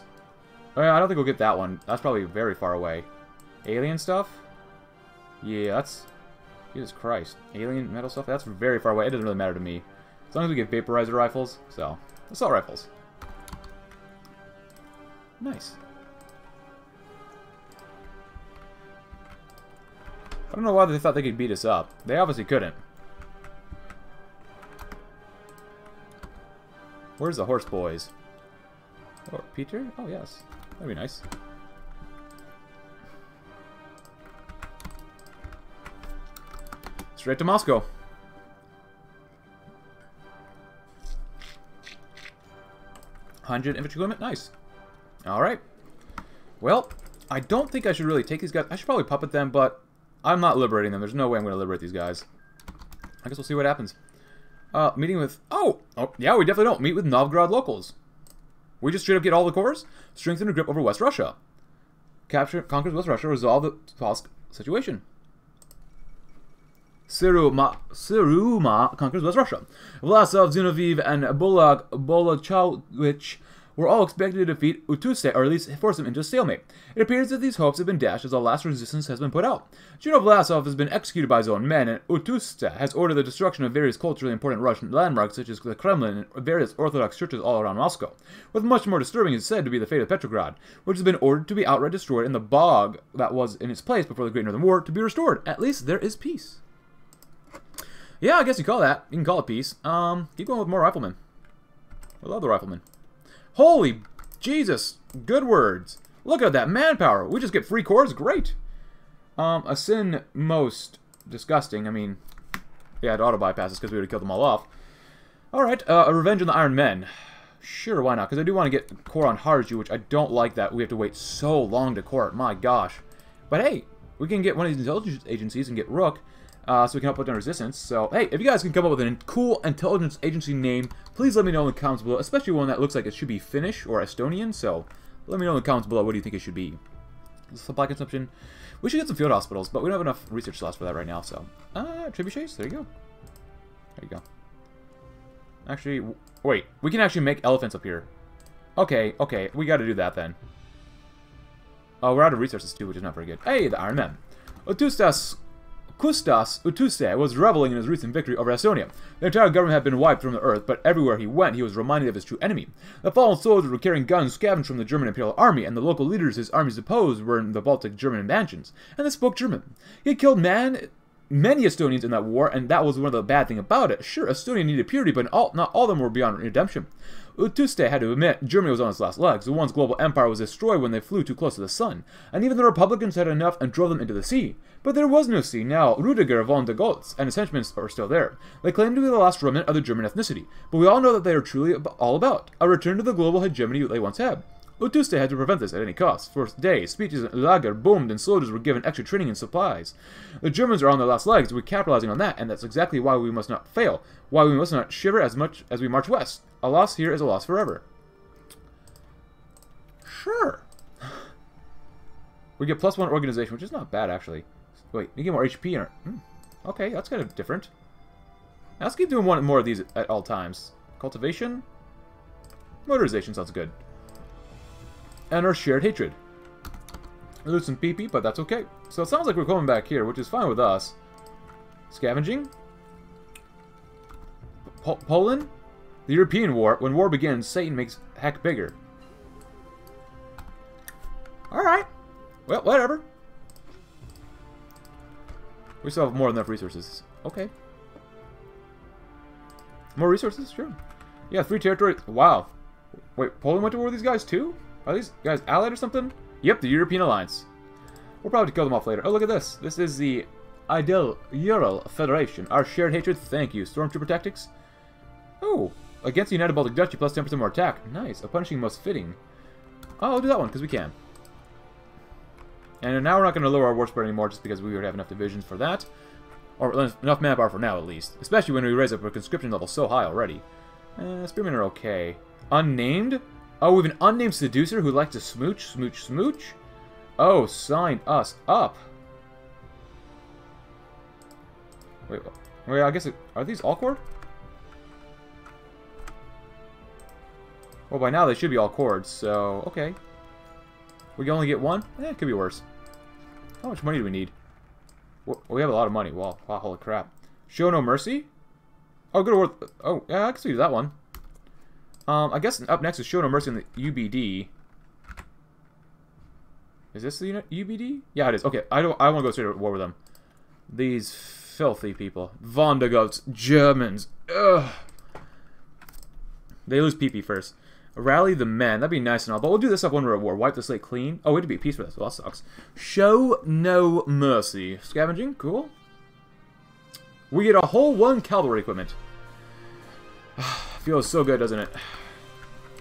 Oh, yeah, I don't think we'll get that one. That's probably very far away. Alien stuff? Yeah, that's... Jesus Christ. Alien metal stuff? That's very far away. It doesn't really matter to me. As long as we get vaporizer rifles. So, assault rifles. Nice. I don't know why they thought they could beat us up. They obviously couldn't. Where's the horse boys? Oh, Peter? Oh, yes. That'd be nice. Straight to Moscow. Hundred infantry equipment, nice. All right. Well, I don't think I should really take these guys. I should probably puppet them, but I'm not liberating them. There's no way I'm going to liberate these guys. I guess we'll see what happens. Uh, meeting with... Oh! Oh, yeah, we definitely don't. Meet with Novgorod locals. We just straight up get all the cores, strengthen a grip over West Russia. Capture, conquers West Russia, resolve the Tosk situation. Siruma, Siruma conquers West Russia. Vlasov, Zinoviev, and Bulag Bolachowicz were all expected to defeat Utuste, or at least force him into a stalemate. It appears that these hopes have been dashed as the last resistance has been put out. General Vlasov has been executed by his own men, and Utuste has ordered the destruction of various culturally important Russian landmarks such as the Kremlin and various Orthodox churches all around Moscow. With much more disturbing is said to be the fate of Petrograd, which has been ordered to be outright destroyed and the bog that was in its place before the Great Northern War to be restored. At least there is peace. Yeah, I guess you call that. You can call it peace. Um, keep going with more riflemen. I love the riflemen. Holy Jesus! Good words. Look at that manpower. We just get free cores. Great. Um, a sin most disgusting. I mean, yeah, it auto bypasses because we would have killed them all off. Alright, uh, a Revenge on the Iron Men. Sure, why not? Because I do want to get core on Harju, which I don't like that we have to wait so long to core. My gosh. But hey, we can get one of these intelligence agencies and get Rook uh, so we can help put down resistance. So, hey, if you guys can come up with a cool intelligence agency name, please let me know in the comments below, especially one that looks like it should be Finnish or Estonian. So, let me know in the comments below what do you think it should be. Supply consumption. We should get some field hospitals, but we don't have enough research slots for that right now, so... Uh, trebuchets? There you go. There you go. Actually, wait. We can actually make elephants up here. Okay, okay. We gotta do that then. Oh, we're out of resources too, which is not very good. Hey, the Iron Man. Otustas Kustas Utuse was reveling in his recent victory over Estonia. The entire government had been wiped from the earth, but everywhere he went, he was reminded of his true enemy. The fallen soldiers were carrying guns scavenged from the German Imperial Army, and the local leaders his armies opposed were in the Baltic German mansions, and they spoke German. He had killed man many Estonians in that war, and that was one of the bad things about it. Sure, Estonia needed purity, but all, not all of them were beyond redemption. Utuste had to admit Germany was on its last legs. The once global empire was destroyed when they flew too close to the sun, and even the Republicans had enough and drove them into the sea. But there was no sea. Now, Rudiger von der Goltz and his henchmen are still there. They claim to be the last remnant of the German ethnicity, but we all know that they are truly all about a return to the global hegemony they once had. Utuste had to prevent this at any cost. For days, speeches in lager boomed and soldiers were given extra training and supplies. The Germans are on their last legs, we're capitalizing on that, and that's exactly why we must not fail, why we must not shiver as much as we march west. A loss here is a loss forever. Sure. We get plus one organization, which is not bad, actually. Wait, we get more HP in our... Okay, that's kind of different. let's keep doing one more of these at all times. Cultivation? Motorization sounds good. And our shared hatred. Lose some PP, but that's okay. So it sounds like we're coming back here, which is fine with us. Scavenging? Po Poland? The European War. When war begins, Satan makes heck bigger. Alright. Well, whatever. We still have more than enough resources. Okay. More resources? Sure. Yeah, three territories. Wow. Wait, Poland went to war with these guys too? Are these guys allied or something? Yep, the European Alliance. We'll probably kill them off later. Oh, look at this. This is the Ideal Ural Federation. Our shared hatred. Thank you. Stormtrooper tactics. Oh, against the United Baltic Duchy, plus 10% more attack. Nice. A punishing most fitting. Oh, I'll do that one, because we can. And now we're not going to lower our war spread anymore, just because we would have enough divisions for that. Or enough manpower for now, at least. Especially when we raise up our conscription level so high already. Eh, spearmen are okay. Unnamed? Oh, we have an unnamed seducer who likes to smooch, smooch, smooch? Oh, sign us up. Wait, wait, I guess it, are these all Well, by now they should be all cores, so, okay. We can only get one? Eh, it could be worse. How much money do we need? We have a lot of money. Wow, wow holy crap. Show no mercy? Oh, good work. Oh, yeah, I can see that one. Um, I guess up next is Show No Mercy in the UBD. Is this the UBD? Yeah, it is. Okay, I don't. I want to go straight to war with them. These filthy people, Vondergoats, Germans. Ugh. They lose PP first. Rally the men. That'd be nice and all, but we'll do this up when we're at war. Wipe the slate clean. Oh, to be peace for this. Well, that sucks. Show no mercy. Scavenging. Cool. We get a whole one cavalry equipment. Feels so good, doesn't it?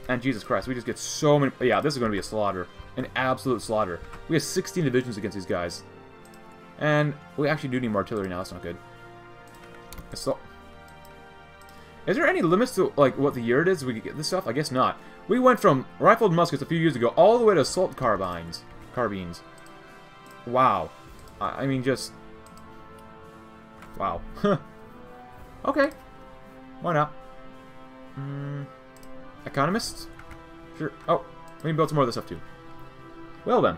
And Jesus Christ, we just get so many... Yeah, this is going to be a slaughter. An absolute slaughter. We have 16 divisions against these guys. And we actually do need more artillery now. That's not good. So... Is there any limits to, like, what the year it is we get this stuff? I guess not. We went from rifled muskets a few years ago all the way to assault carbines. Carbines. Wow. I, I mean, just... Wow. okay. Why not? Mm, economists? Sure. Oh, we can build some more of this stuff too. Well then.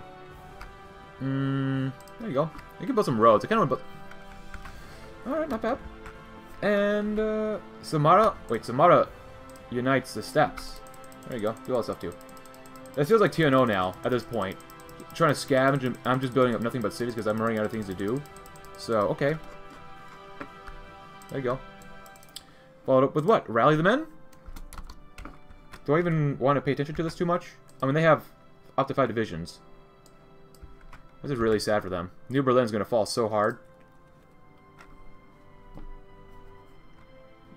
Mm, there you go. You can build some roads. I kind of want to build... Alright, not bad. And, uh, Samara... Wait, Samara unites the steps. There you go. Do all that stuff too. It feels like TNO now, at this point. trying to scavenge, and I'm just building up nothing but cities because I'm running out of things to do. So, okay. There you go. Followed up with what? Rally the men? Do I even want to pay attention to this too much? I mean, they have up to five divisions. This is really sad for them. New Berlin's going to fall so hard.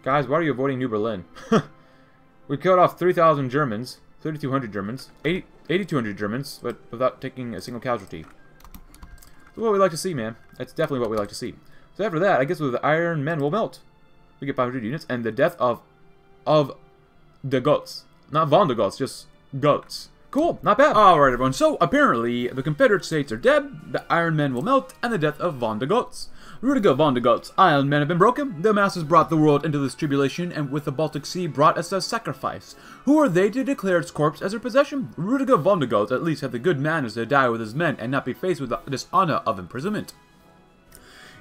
Guys, why are you avoiding New Berlin? we killed off 3,000 Germans, 3,200 Germans, 8,200 Germans, but without taking a single casualty. That's what we like to see, man. That's definitely what we like to see. So after that, I guess with the Iron Men will melt. We get 500 units, and the death of of the goats. Not Von der Goltz, just goats. Cool, not bad. Alright everyone, so apparently the Confederate States are dead, the Iron Men will melt, and the death of Von der Goltz. Rudiger von der Goltz, Iron Men have been broken, the masses brought the world into this tribulation, and with the Baltic Sea brought us a sacrifice. Who are they to declare its corpse as their possession? Rudiger von der Goltz at least had the good manners to die with his men and not be faced with the dishonor of imprisonment.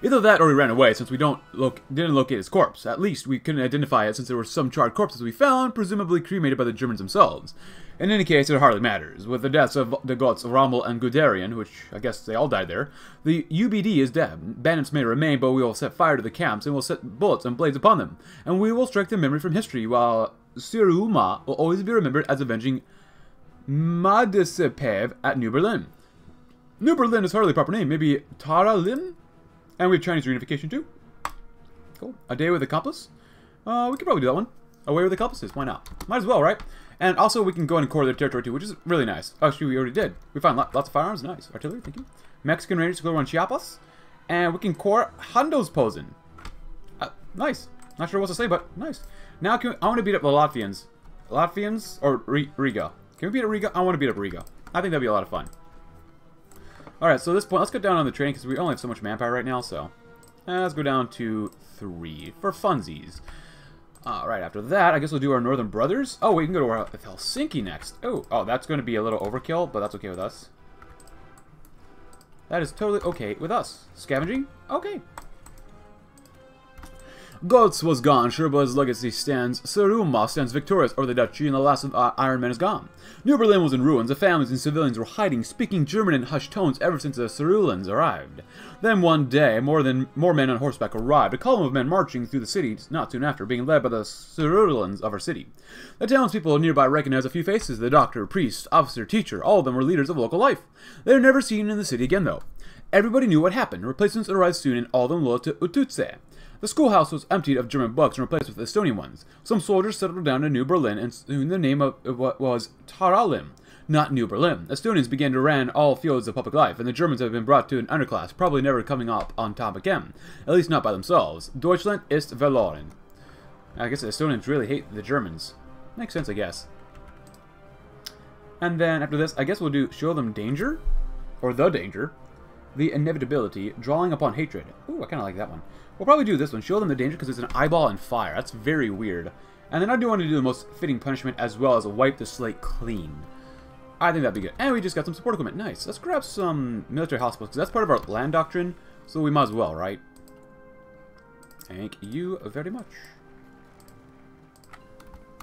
Either that or he ran away, since we don't look didn't locate his corpse. At least we couldn't identify it since there were some charred corpses we found, presumably cremated by the Germans themselves. In any case, it hardly matters. With the deaths of the gods Rommel and Guderian, which I guess they all died there, the UBD is dead. Bandits may remain, but we will set fire to the camps and will set bullets and blades upon them. And we will strike their memory from history, while Siruma will always be remembered as avenging Madisepev at New Berlin. New Berlin is hardly a proper name. Maybe Tara Lim? And we have Chinese reunification too. Cool. A day with accomplice. Uh, we could probably do that one. Away with accomplices. Why not? Might as well, right? And also, we can go and core their territory too, which is really nice. Actually, we already did. We found lots of firearms. Nice. Artillery, thank you. Mexican Rangers to go around Chiapas. And we can core Hondo's Posen. Uh, nice. Not sure what to say, but nice. Now, we, I want to beat up the Latvians. Latvians or Riga? Can we beat up Riga? I want to beat up Riga. I think that'd be a lot of fun. Alright, so at this point, let's get down on the train because we only have so much manpower right now, so... Uh, let's go down to three for funsies. Alright, after that, I guess we'll do our Northern Brothers. Oh, we can go to our Helsinki next. Oh, oh, that's going to be a little overkill, but that's okay with us. That is totally okay with us. Scavenging? Okay. Gotz was gone, Sherba's legacy stands, Saruma stands victorious over the Duchy, and the last of uh, Iron Man is gone. New Berlin was in ruins, the families and civilians were hiding, speaking German in hushed tones ever since the Cerulans arrived. Then one day, more than more men on horseback arrived, a column of men marching through the city not soon after, being led by the Cerulans of our city. The townspeople nearby recognized a few faces, the doctor, priest, officer, teacher, all of them were leaders of local life. They were never seen in the city again, though. Everybody knew what happened. Replacements arrived soon, and all of them loyal to Ututse. The schoolhouse was emptied of German books and replaced with Estonian ones. Some soldiers settled down in New Berlin, and soon the name of what was Taralim, not New Berlin. Estonians began to ran all fields of public life, and the Germans have been brought to an underclass, probably never coming up on top again. At least not by themselves. Deutschland ist verloren. I guess the Estonians really hate the Germans. Makes sense, I guess. And then after this, I guess we'll do show them danger, or the danger, the inevitability, drawing upon hatred. Ooh, I kind of like that one. We'll probably do this one. Show them the danger because it's an eyeball and fire. That's very weird. And then I do want to do the most fitting punishment as well as wipe the slate clean. I think that'd be good. And we just got some support equipment. Nice. Let's grab some military hospitals because that's part of our land doctrine. So we might as well, right? Thank you very much.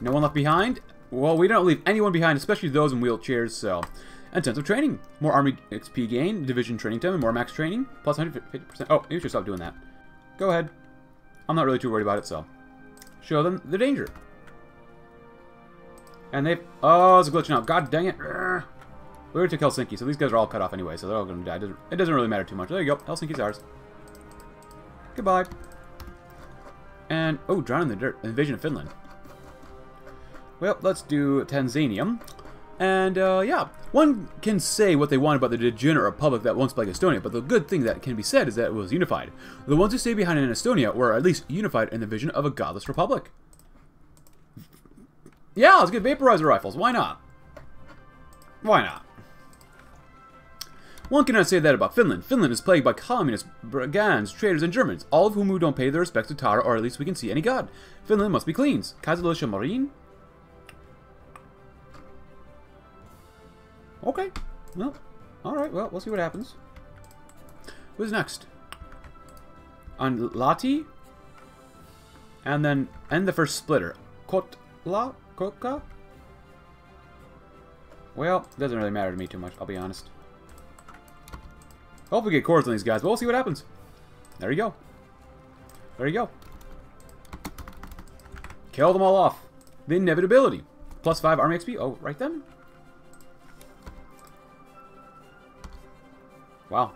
No one left behind? Well, we don't leave anyone behind, especially those in wheelchairs, so... Intensive training. More Army XP gain, division training time, and more max training. Plus 150%. Oh, you should stop doing that. Go ahead. I'm not really too worried about it, so. Show them the danger. And they've... Oh, it's a glitch now. God dang it. We already to Helsinki, so these guys are all cut off anyway, so they're all going to die. It doesn't really matter too much. There you go. Helsinki's ours. Goodbye. And, oh, drown in the dirt. Invasion of Finland. Well, let's do Tanzania. And, uh, yeah, one can say what they want about the degenerate republic that once plagued Estonia, but the good thing that can be said is that it was unified. The ones who stayed behind in Estonia were at least unified in the vision of a godless republic. Yeah, let's get vaporizer rifles. Why not? Why not? One cannot say that about Finland. Finland is plagued by communists, brigands, traitors, and Germans, all of whom who don't pay their respects to Tara, or at least we can see any god. Finland must be cleansed. Kaiserliche Marine? Okay. Well, alright, well, we'll see what happens. Who's next? On Lahti? And then end the first splitter. Kotla? Koka? Well, it doesn't really matter to me too much, I'll be honest. Hope we get cores on these guys, but we'll see what happens. There you go. There you go. Kill them all off. The inevitability. Plus 5 army XP. Oh, right then. Wow.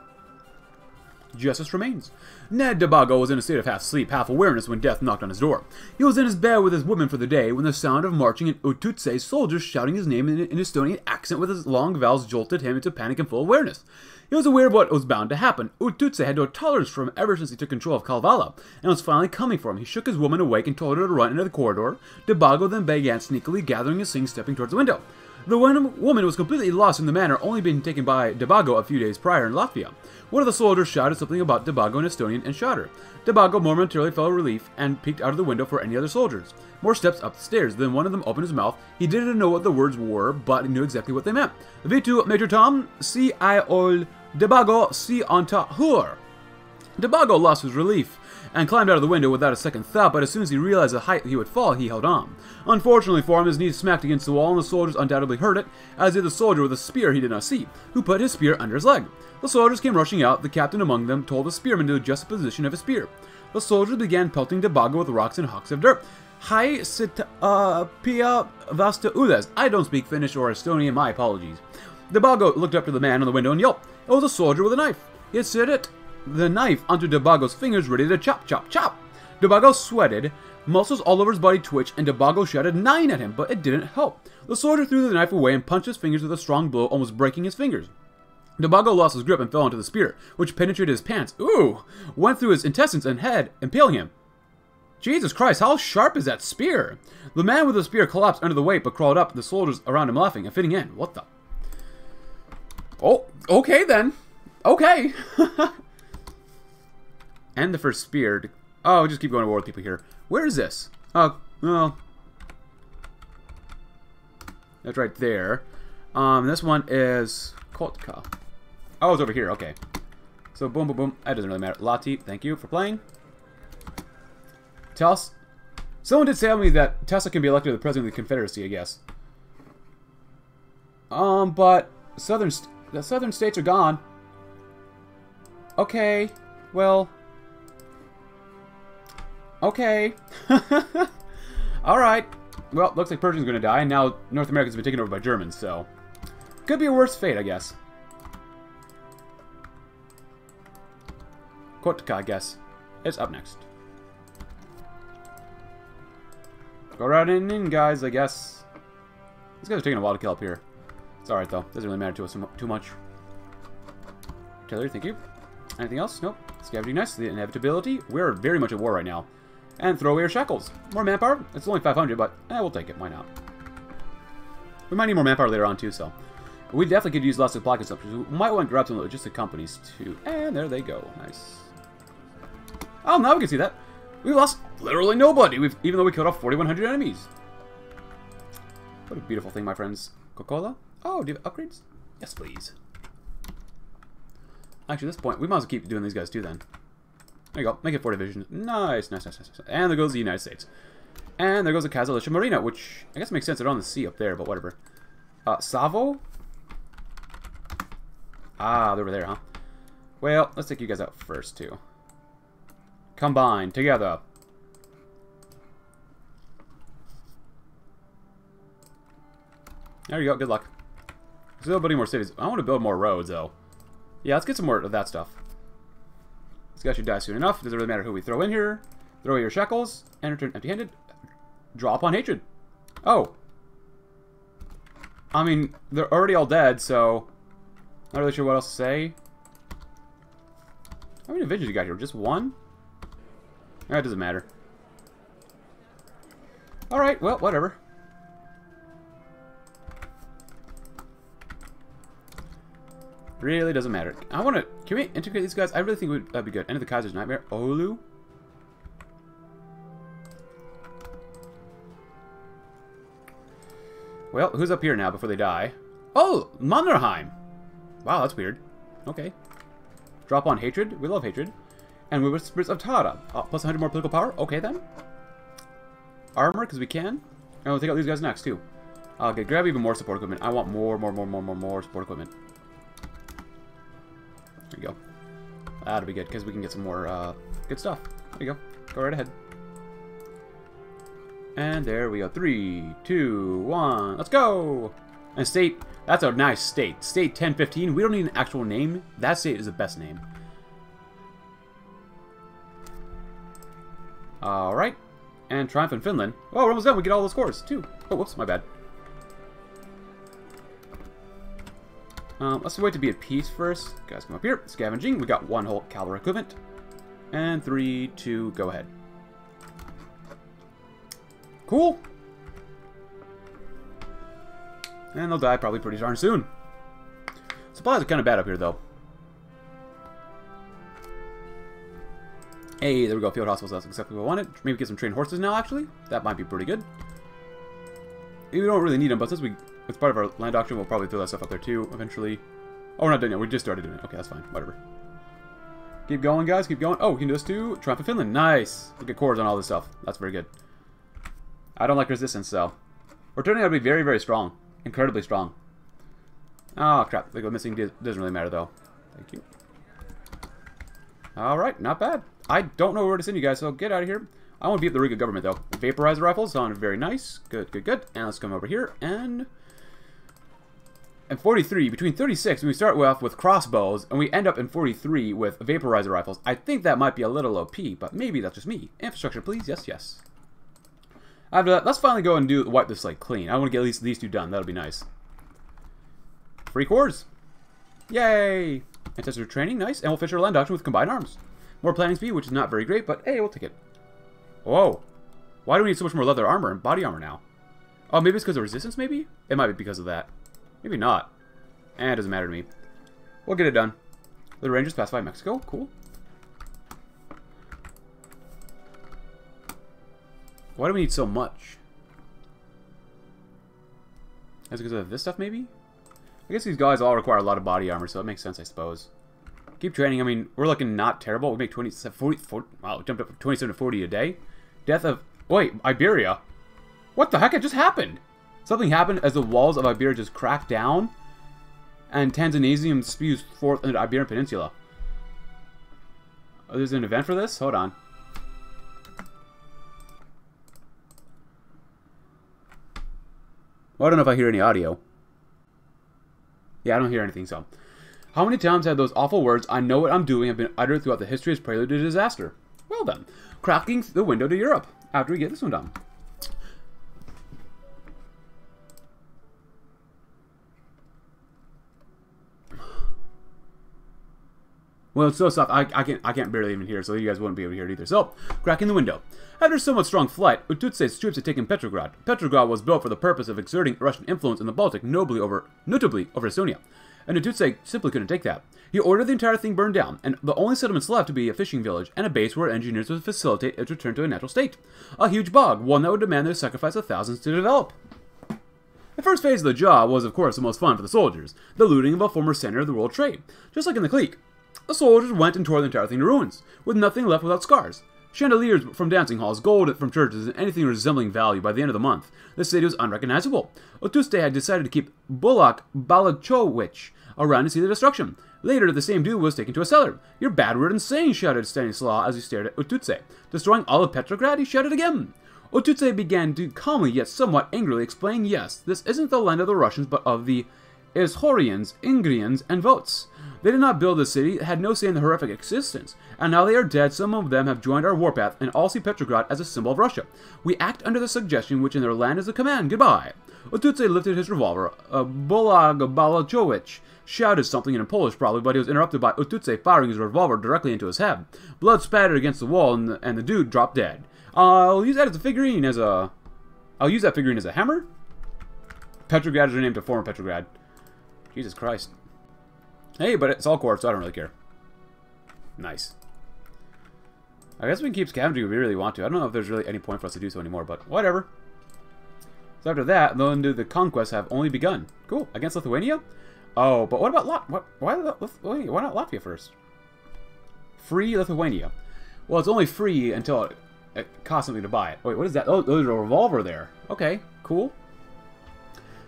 Justice remains. Ned Debago was in a state of half sleep, half awareness when death knocked on his door. He was in his bed with his woman for the day when the sound of marching and Ututse soldiers shouting his name in an Estonian accent with his long vowels jolted him into panic and full awareness. He was aware of what was bound to happen. Ututse had no tolerance for him ever since he took control of Kalevala, and was finally coming for him. He shook his woman awake and told her to run into the corridor. Debago then began sneakily gathering his things, stepping towards the window. The woman was completely lost in the manner only being taken by Debago a few days prior in Latvia. One of the soldiers shouted something about Debago in Estonian and shot her. Debago momentarily fell relief and peeked out of the window for any other soldiers. More steps up the stairs, then one of them opened his mouth. He didn't know what the words were, but he knew exactly what they meant. Vitu Major Tom, si I ol Debago si anta hur. Debago lost his relief and climbed out of the window without a second thought, but as soon as he realized the height he would fall, he held on. Unfortunately for him, his knees smacked against the wall, and the soldiers undoubtedly heard it, as did the soldier with a spear he did not see, who put his spear under his leg. The soldiers came rushing out, the captain among them told the spearman to adjust the position of his spear. The soldiers began pelting Debago with rocks and hawks of dirt. Hi sit uh pia vasta ules. I don't speak Finnish or Estonian, my apologies. Debago looked up to the man on the window and yelped. It was a soldier with a knife. He set it the knife onto Debago's fingers ready to chop, chop, chop. Debago sweated, muscles all over his body twitched, and Debago shouted 9 at him, but it didn't help. The soldier threw the knife away and punched his fingers with a strong blow, almost breaking his fingers. Debago lost his grip and fell into the spear, which penetrated his pants. Ooh! Went through his intestines and head, impaling him. Jesus Christ, how sharp is that spear? The man with the spear collapsed under the weight but crawled up, the soldiers around him laughing and fitting in. What the? Oh, okay then. Okay. and the first spear. Oh, just keep going to war with people here. Where is this? Oh, well. That's right there. Um, this one is Kotka. Oh, it's over here. Okay. So, boom, boom, boom. That doesn't really matter. Lahti, thank you for playing. Tell Someone did tell me that Tesla can be elected the president of the Confederacy, I guess. Um, but southern the southern states are gone. Okay, well, okay. All right. Well, looks like Persia's going to die, and now North America's been taken over by Germans, so could be a worse fate, I guess. Kotka, I guess, is up next. Go right in, in, guys, I guess. These guys are taking a while to kill up here. It's alright, though. Doesn't really matter to us too much. Taylor, thank you. Anything else? Nope. Scavenging nice. The inevitability. We're very much at war right now. And throw away our shackles. More manpower. It's only 500, but eh, we'll take it. Why not? We might need more manpower later on, too, so. We definitely could use less supply consumption. We might want to grab some logistic companies, too. And there they go. Nice. Oh, now we can see that. We lost literally nobody, We've, even though we killed off 4,100 enemies. What a beautiful thing, my friends. Coca-Cola? Oh, do you have upgrades? Yes, please. Actually, at this point, we might as well keep doing these guys too, then. There you go. Make it four divisions. Nice, nice, nice, nice. And there goes the United States. And there goes the Casalicia Marina, which I guess makes sense. They're on the sea up there, but whatever. Uh, Savo? Ah, they're over there, huh? Well, let's take you guys out first, too. Combine together. There you go. Good luck. Still building more cities. I want to build more roads, though. Yeah, let's get some more of that stuff. This guy should die soon enough. Doesn't really matter who we throw in here. Throw your shackles and return empty-handed. Draw upon hatred. Oh. I mean, they're already all dead, so... Not really sure what else to say. How many divisions you got here? Just one? That doesn't matter. Alright, well, whatever. Really doesn't matter. I want to... Can we integrate these guys? I really think that'd be good. End of the Kaiser's Nightmare. Olu? Well, who's up here now before they die? Oh, Mannerheim! Wow, that's weird. Okay. Drop on Hatred. We love Hatred. And we Whispers of Tara. Uh, plus 100 more political power. Okay, then. Armor, because we can. And we'll take out these guys next, too. Okay, grab even more support equipment. I want more, more, more, more, more, more support equipment. There you go. That'll be good, because we can get some more uh, good stuff. There you go. Go right ahead. And there we go. Three, two, one. Let's go! And state, that's a nice state. State 1015. We don't need an actual name. That state is the best name. Alright. And Triumph in Finland. Oh, we're almost done. We get all the scores, too. Oh, whoops, my bad. Um, let's wait to be at peace first. Guys, come up here. Scavenging. We got one whole cavalry equipment. And three, two, go ahead. Cool. And they'll die probably pretty darn soon. Supplies are kind of bad up here, though. Hey, there we go. Field hospitals. That's exactly what I wanted. Maybe get some trained horses now, actually. That might be pretty good. We don't really need them, but since we it's part of our land doctrine, we'll probably throw that stuff up there too, eventually. Oh, we're not done yet. We just started doing it. Okay, that's fine. Whatever. Keep going, guys. Keep going. Oh, we can do this too. Triumph of Finland. Nice. Look at cores on all this stuff. That's very good. I don't like resistance, though. We're turning out to be very, very strong. Incredibly strong. Oh, crap. The missing doesn't really matter, though. Thank you. Alright, not bad. I don't know where to send you guys, so get out of here. I want to beat the Riga government, though. Vaporizer rifles sound very nice. Good, good, good. And let's come over here and... and 43, between 36, we start off with crossbows, and we end up in 43 with vaporizer rifles. I think that might be a little OP, but maybe that's just me. Infrastructure, please. Yes, yes. After that, let's finally go and do wipe this slate clean. I want to get at least these two done. That'll be nice. Free cores. Yay! Ancestor training, nice. And we'll finish our land doctrine with combined arms. More planning speed, which is not very great, but hey, we'll take it. Whoa. Why do we need so much more leather armor and body armor now? Oh, maybe it's because of resistance, maybe? It might be because of that. Maybe not. Eh, it doesn't matter to me. We'll get it done. The Rangers pacify Mexico. Cool. Why do we need so much? It because of this stuff, maybe? I guess these guys all require a lot of body armor, so it makes sense, I suppose. Keep training. I mean, we're looking not terrible. We make 27, 40, 40 wow, jumped up from 27 to 40 a day. Death of, wait, Iberia? What the heck? It just happened. Something happened as the walls of Iberia just cracked down, and Tanzanium spews forth into the Iberian Peninsula. Oh, there's an event for this? Hold on. Well, I don't know if I hear any audio. Yeah, I don't hear anything, so. How many times have those awful words, I know what I'm doing, have been uttered throughout the history as prelude to disaster? Well done. Cracking the window to Europe. After we get this one done. Well, it's so soft, I, I, can't, I can't barely even hear, so you guys wouldn't be able to hear it either. So, cracking the window. After somewhat strong flight, Ututse's troops had taken Petrograd. Petrograd was built for the purpose of exerting Russian influence in the Baltic, notably over, notably over Estonia. And Ututse simply couldn't take that. He ordered the entire thing burned down, and the only settlements left to be a fishing village and a base where engineers would facilitate its return to a natural state. A huge bog, one that would demand the sacrifice of thousands to develop. The first phase of the job was, of course, the most fun for the soldiers, the looting of a former center of the world trade. Just like in the clique, the soldiers went and tore the entire thing to ruins, with nothing left without scars. Chandeliers from dancing halls, gold from churches, and anything resembling value by the end of the month. The city was unrecognizable. Otuste had decided to keep Bulak Balachowicz around to see the destruction. Later, the same dude was taken to a cellar. You're bad, weird, insane, shouted Stanislaw as he stared at Otutse. Destroying all of Petrograd, he shouted again. Otutse began to calmly yet somewhat angrily explain, yes, this isn't the land of the Russians, but of the Izhorians, Ingrians, and Votes. They did not build the city, had no say in the horrific existence, and now they are dead, some of them have joined our warpath and all see Petrograd as a symbol of Russia. We act under the suggestion which in their land is a command. Goodbye. Otutse lifted his revolver. Uh, Bolag Balachowicz shouted something in Polish probably, but he was interrupted by Otutse firing his revolver directly into his head. Blood spattered against the wall, and the, and the dude dropped dead. I'll use that as a figurine, as a... I'll use that figurine as a hammer? Petrograd is renamed to former Petrograd. Jesus Christ. Hey, but it's all cores, so I don't really care. Nice. I guess we can keep scavenging if we really want to. I don't know if there's really any point for us to do so anymore, but whatever. So after that, then do the conquests have only begun. Cool. Against Lithuania? Oh, but what about Lat... What, why, Lithuania? why not Latvia first? Free Lithuania. Well, it's only free until it, it costs something to buy it. Wait, what is that? Oh, there's a revolver there. Okay, cool.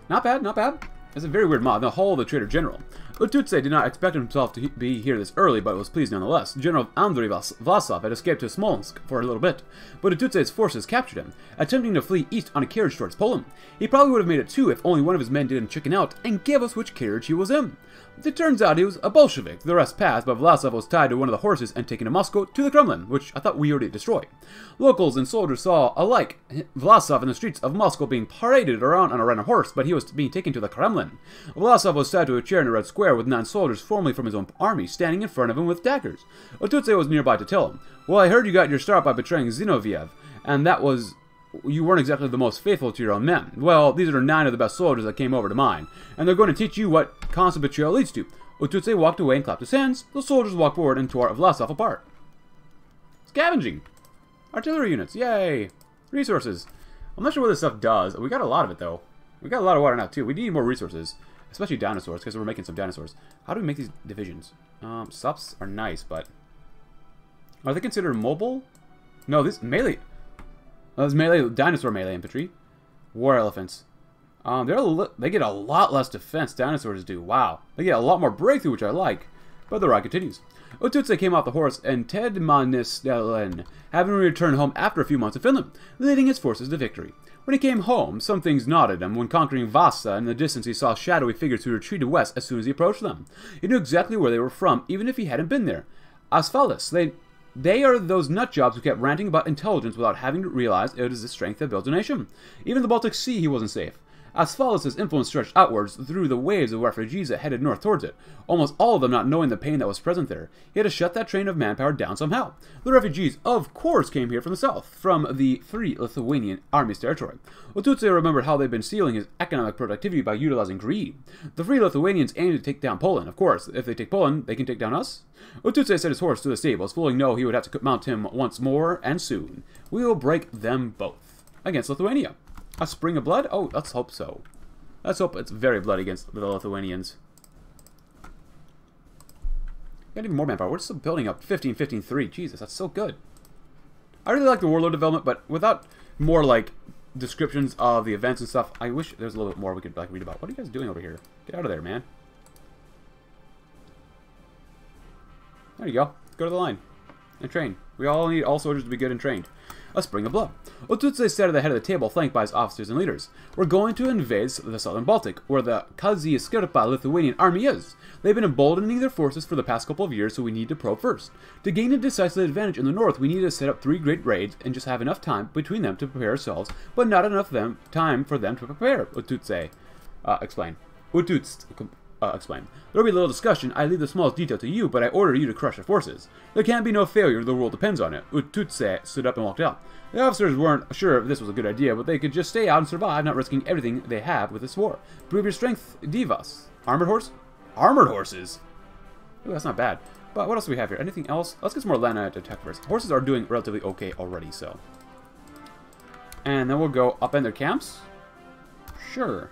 Not bad, not bad. It's a very weird mod. The Hall of the Trader General. Ututse did not expect himself to be here this early, but was pleased nonetheless. General Andrei Vlasov had escaped to Smolensk for a little bit, but Ututse's forces captured him, attempting to flee east on a carriage towards Poland. He probably would have made it too if only one of his men didn't chicken out and give us which carriage he was in. It turns out he was a Bolshevik. The rest passed, but Vlasov was tied to one of the horses and taken to Moscow to the Kremlin, which I thought we already destroyed. Locals and soldiers saw alike Vlasov in the streets of Moscow being paraded around on a random horse, but he was being taken to the Kremlin. Vlasov was tied to a chair in a red square with nine soldiers formerly from his own army standing in front of him with daggers. Otutse was nearby to tell him, Well, I heard you got your start by betraying Zinoviev, and that was you weren't exactly the most faithful to your own men. Well, these are nine of the best soldiers that came over to mine, and they're going to teach you what constant betrayal leads to. Otutse walked away and clapped his hands. The soldiers walked forward and tore Vlasov apart. Scavenging! Artillery units, yay! Resources. I'm not sure what this stuff does. We got a lot of it, though. We got a lot of water now, too. We need more resources. Especially dinosaurs, because we're making some dinosaurs. How do we make these divisions? Um, sups are nice, but... Are they considered mobile? No, this melee... Those melee dinosaur melee infantry. War elephants. Um, they're they get a lot less defense. Dinosaurs do. Wow, they get a lot more breakthrough, which I like. But the ride continues. Otutse came off the horse and Tedmanistelen, having returned home after a few months in Finland, leading his forces to victory. When he came home, some things nodded him. When conquering Vasa, in the distance he saw shadowy figures who retreated west as soon as he approached them. He knew exactly where they were from, even if he hadn't been there. Asphalus. They they are those nut jobs who kept ranting about intelligence without having to realize it is the strength that builds a nation. Even the Baltic Sea he wasn't safe. Asphalus' influence stretched outwards through the waves of refugees that headed north towards it, almost all of them not knowing the pain that was present there. He had to shut that train of manpower down somehow. The refugees, of course, came here from the south, from the Free Lithuanian Army's territory. Otutse remembered how they'd been stealing his economic productivity by utilizing greed. The Free Lithuanians aimed to take down Poland, of course. If they take Poland, they can take down us? Otutse set his horse to the stables, fully know he would have to mount him once more, and soon. We will break them both. Against Lithuania. A spring of blood? Oh, let's hope so. Let's hope it's very bloody against the Lithuanians. Got even more manpower. We're still building up 15, 15, 3. Jesus, that's so good. I really like the warlord development, but without more, like, descriptions of the events and stuff, I wish there's a little bit more we could, like, read about. What are you guys doing over here? Get out of there, man. There you go. Go to the line. And train. We all need all soldiers to be good and trained a spring of blood. Otutse sat at the head of the table, flanked by his officers and leaders. We're going to invade the southern Baltic, where the Kazys Škirpa Lithuanian army is. They've been emboldening their forces for the past couple of years, so we need to probe first. To gain a decisive advantage in the north, we need to set up three great raids and just have enough time between them to prepare ourselves, but not enough them time for them to prepare, Otutse uh, explained. Ututse uh, explained. There'll be a little discussion. I leave the smallest detail to you, but I order you to crush their forces. There can't be no failure. The world depends on it. Ututse stood up and walked out. The officers weren't sure if this was a good idea, but they could just stay out and survive, not risking everything they have with this war. Prove your strength, Divas. Armored horse? Armored horses? Ooh, that's not bad. But what else do we have here? Anything else? Let's get some more Lana to attack first. Horses are doing relatively okay already, so. And then we'll go up in their camps. Sure.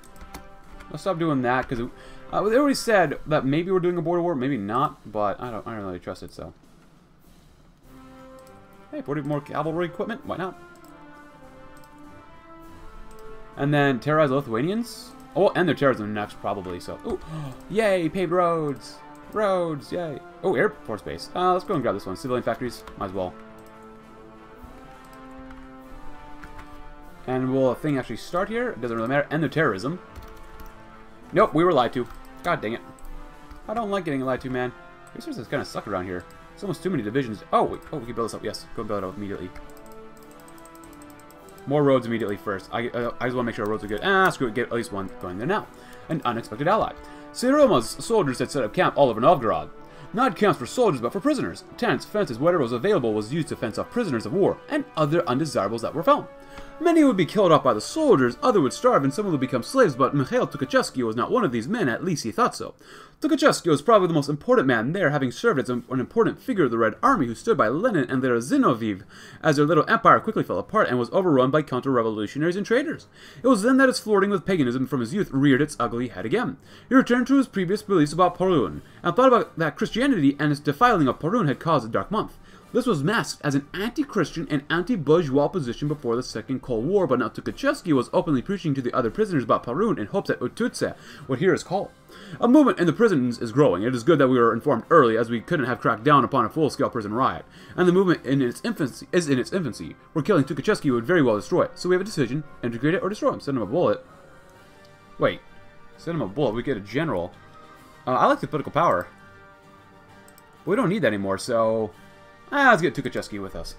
Let's stop doing that, because uh, they already said that maybe we're doing a border war, maybe not, but I don't, I don't really trust it, so. Hey, 40 more cavalry equipment, why not? And then terrorize Lithuanians. Oh, and they're terrorism next, probably, so. Ooh, yay, paved roads. Roads, yay. Oh, Air Force Base. Uh, let's go and grab this one. Civilian factories, might as well. And will a thing actually start here? It doesn't really matter. And the terrorism. Nope, we were lied to. God dang it. I don't like getting lied to, man. Resources kind of suck around here. It's almost too many divisions. Oh, wait. oh, we can build this up. Yes, go build it up immediately. More roads immediately first. I, uh, I just want to make sure our roads are good. Ah, screw it. Get at least one going there now. An unexpected ally. Siroma's soldiers had set up camp all over Novgorod. Not camps for soldiers, but for prisoners. Tents, fences, whatever was available was used to fence off prisoners of war and other undesirables that were found. Many would be killed off by the soldiers, others would starve, and some would become slaves, but Mikhail Tukhachevsky was not one of these men, at least he thought so. Tukhachevsky was probably the most important man there, having served as an important figure of the Red Army who stood by Lenin and their Zinoviev, as their little empire quickly fell apart and was overrun by counter-revolutionaries and traitors. It was then that his flirting with paganism from his youth reared its ugly head again. He returned to his previous beliefs about Perun, and thought about that Christianity and its defiling of Perun had caused a dark month. This was masked as an anti-Christian and anti-bourgeois position before the Second Cold War, but now Tukhachevsky was openly preaching to the other prisoners about Perun in hopes that Ututse would hear his call. A movement in the prisons is growing. It is good that we were informed early, as we couldn't have cracked down upon a full-scale prison riot. And the movement in its infancy is in its infancy, where killing Tukhachevsky would very well destroy it. So we have a decision, integrate it or destroy him. Send him a bullet. Wait. Send him a bullet. We get a general. Uh, I like the political power. We don't need that anymore, so... Ah, let's get Tukhachevsky with us.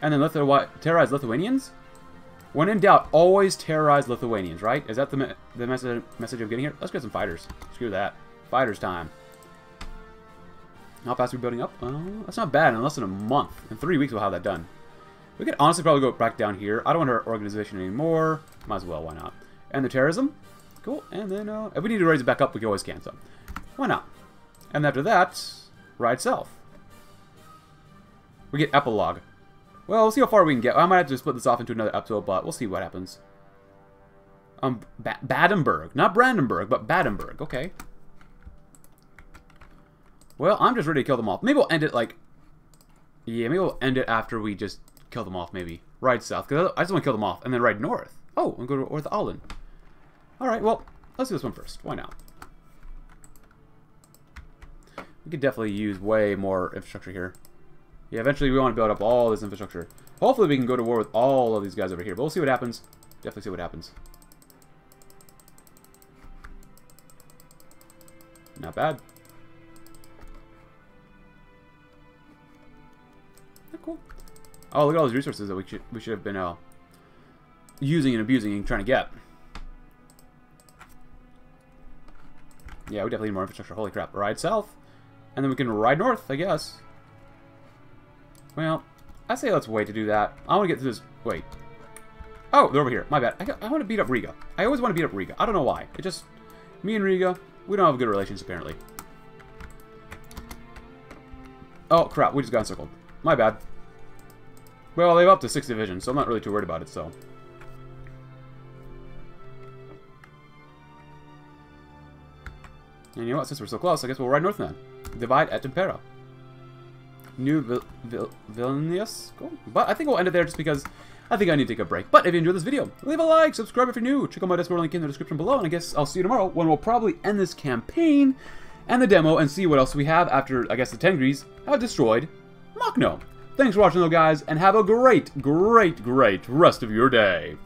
And then Lithu terrorize Lithuanians? When in doubt, always terrorize Lithuanians, right? Is that the, me the message, message I'm getting here? Let's get some fighters. Screw that. Fighters time. How fast are we building up? Uh, that's not bad. In less than a month. In three weeks, we'll have that done. We could honestly probably go back down here. I don't want our organization anymore. Might as well. Why not? And the terrorism. Cool. And then, uh, if we need to raise it back up, we always can. So, why not? And after that, ride south. We get epilogue. Well, we'll see how far we can get. I might have to split this off into another episode, but we'll see what happens. Um, ba Badenburg. Not Brandenburg, but Badenburg. Okay. Well, I'm just ready to kill them off. Maybe we'll end it like... Yeah, maybe we'll end it after we just kill them off, maybe. Ride south, because I just want to kill them off, and then ride north. Oh, and go to North Allen. Alright, well, let's do this one first. Why not? We could definitely use way more infrastructure here. Yeah, eventually we want to build up all this infrastructure. Hopefully we can go to war with all of these guys over here. But we'll see what happens. Definitely see what happens. Not bad. cool. Oh, look at all these resources that we should we should have been uh, using and abusing and trying to get. Yeah, we definitely need more infrastructure. Holy crap. Ride south. And then we can ride north, I guess. Well, I say let's wait to do that. I want to get to this... Wait. Oh, they're over here. My bad. I, got, I want to beat up Riga. I always want to beat up Riga. I don't know why. It just... Me and Riga, we don't have good relations, apparently. Oh, crap. We just got encircled. My bad. Well, they've up to 6 divisions, so I'm not really too worried about it, so... And you know what? Since we're so close, I guess we'll ride north then. Divide at Tempera. New Vil Vil Vilnius? Cool. But I think we'll end it there just because I think I need to take a break. But if you enjoyed this video, leave a like, subscribe if you're new, check out my Discord link in the description below, and I guess I'll see you tomorrow when we'll probably end this campaign and the demo and see what else we have after, I guess, the Tengris have destroyed Makhno. Thanks for watching though, guys, and have a great, great, great rest of your day.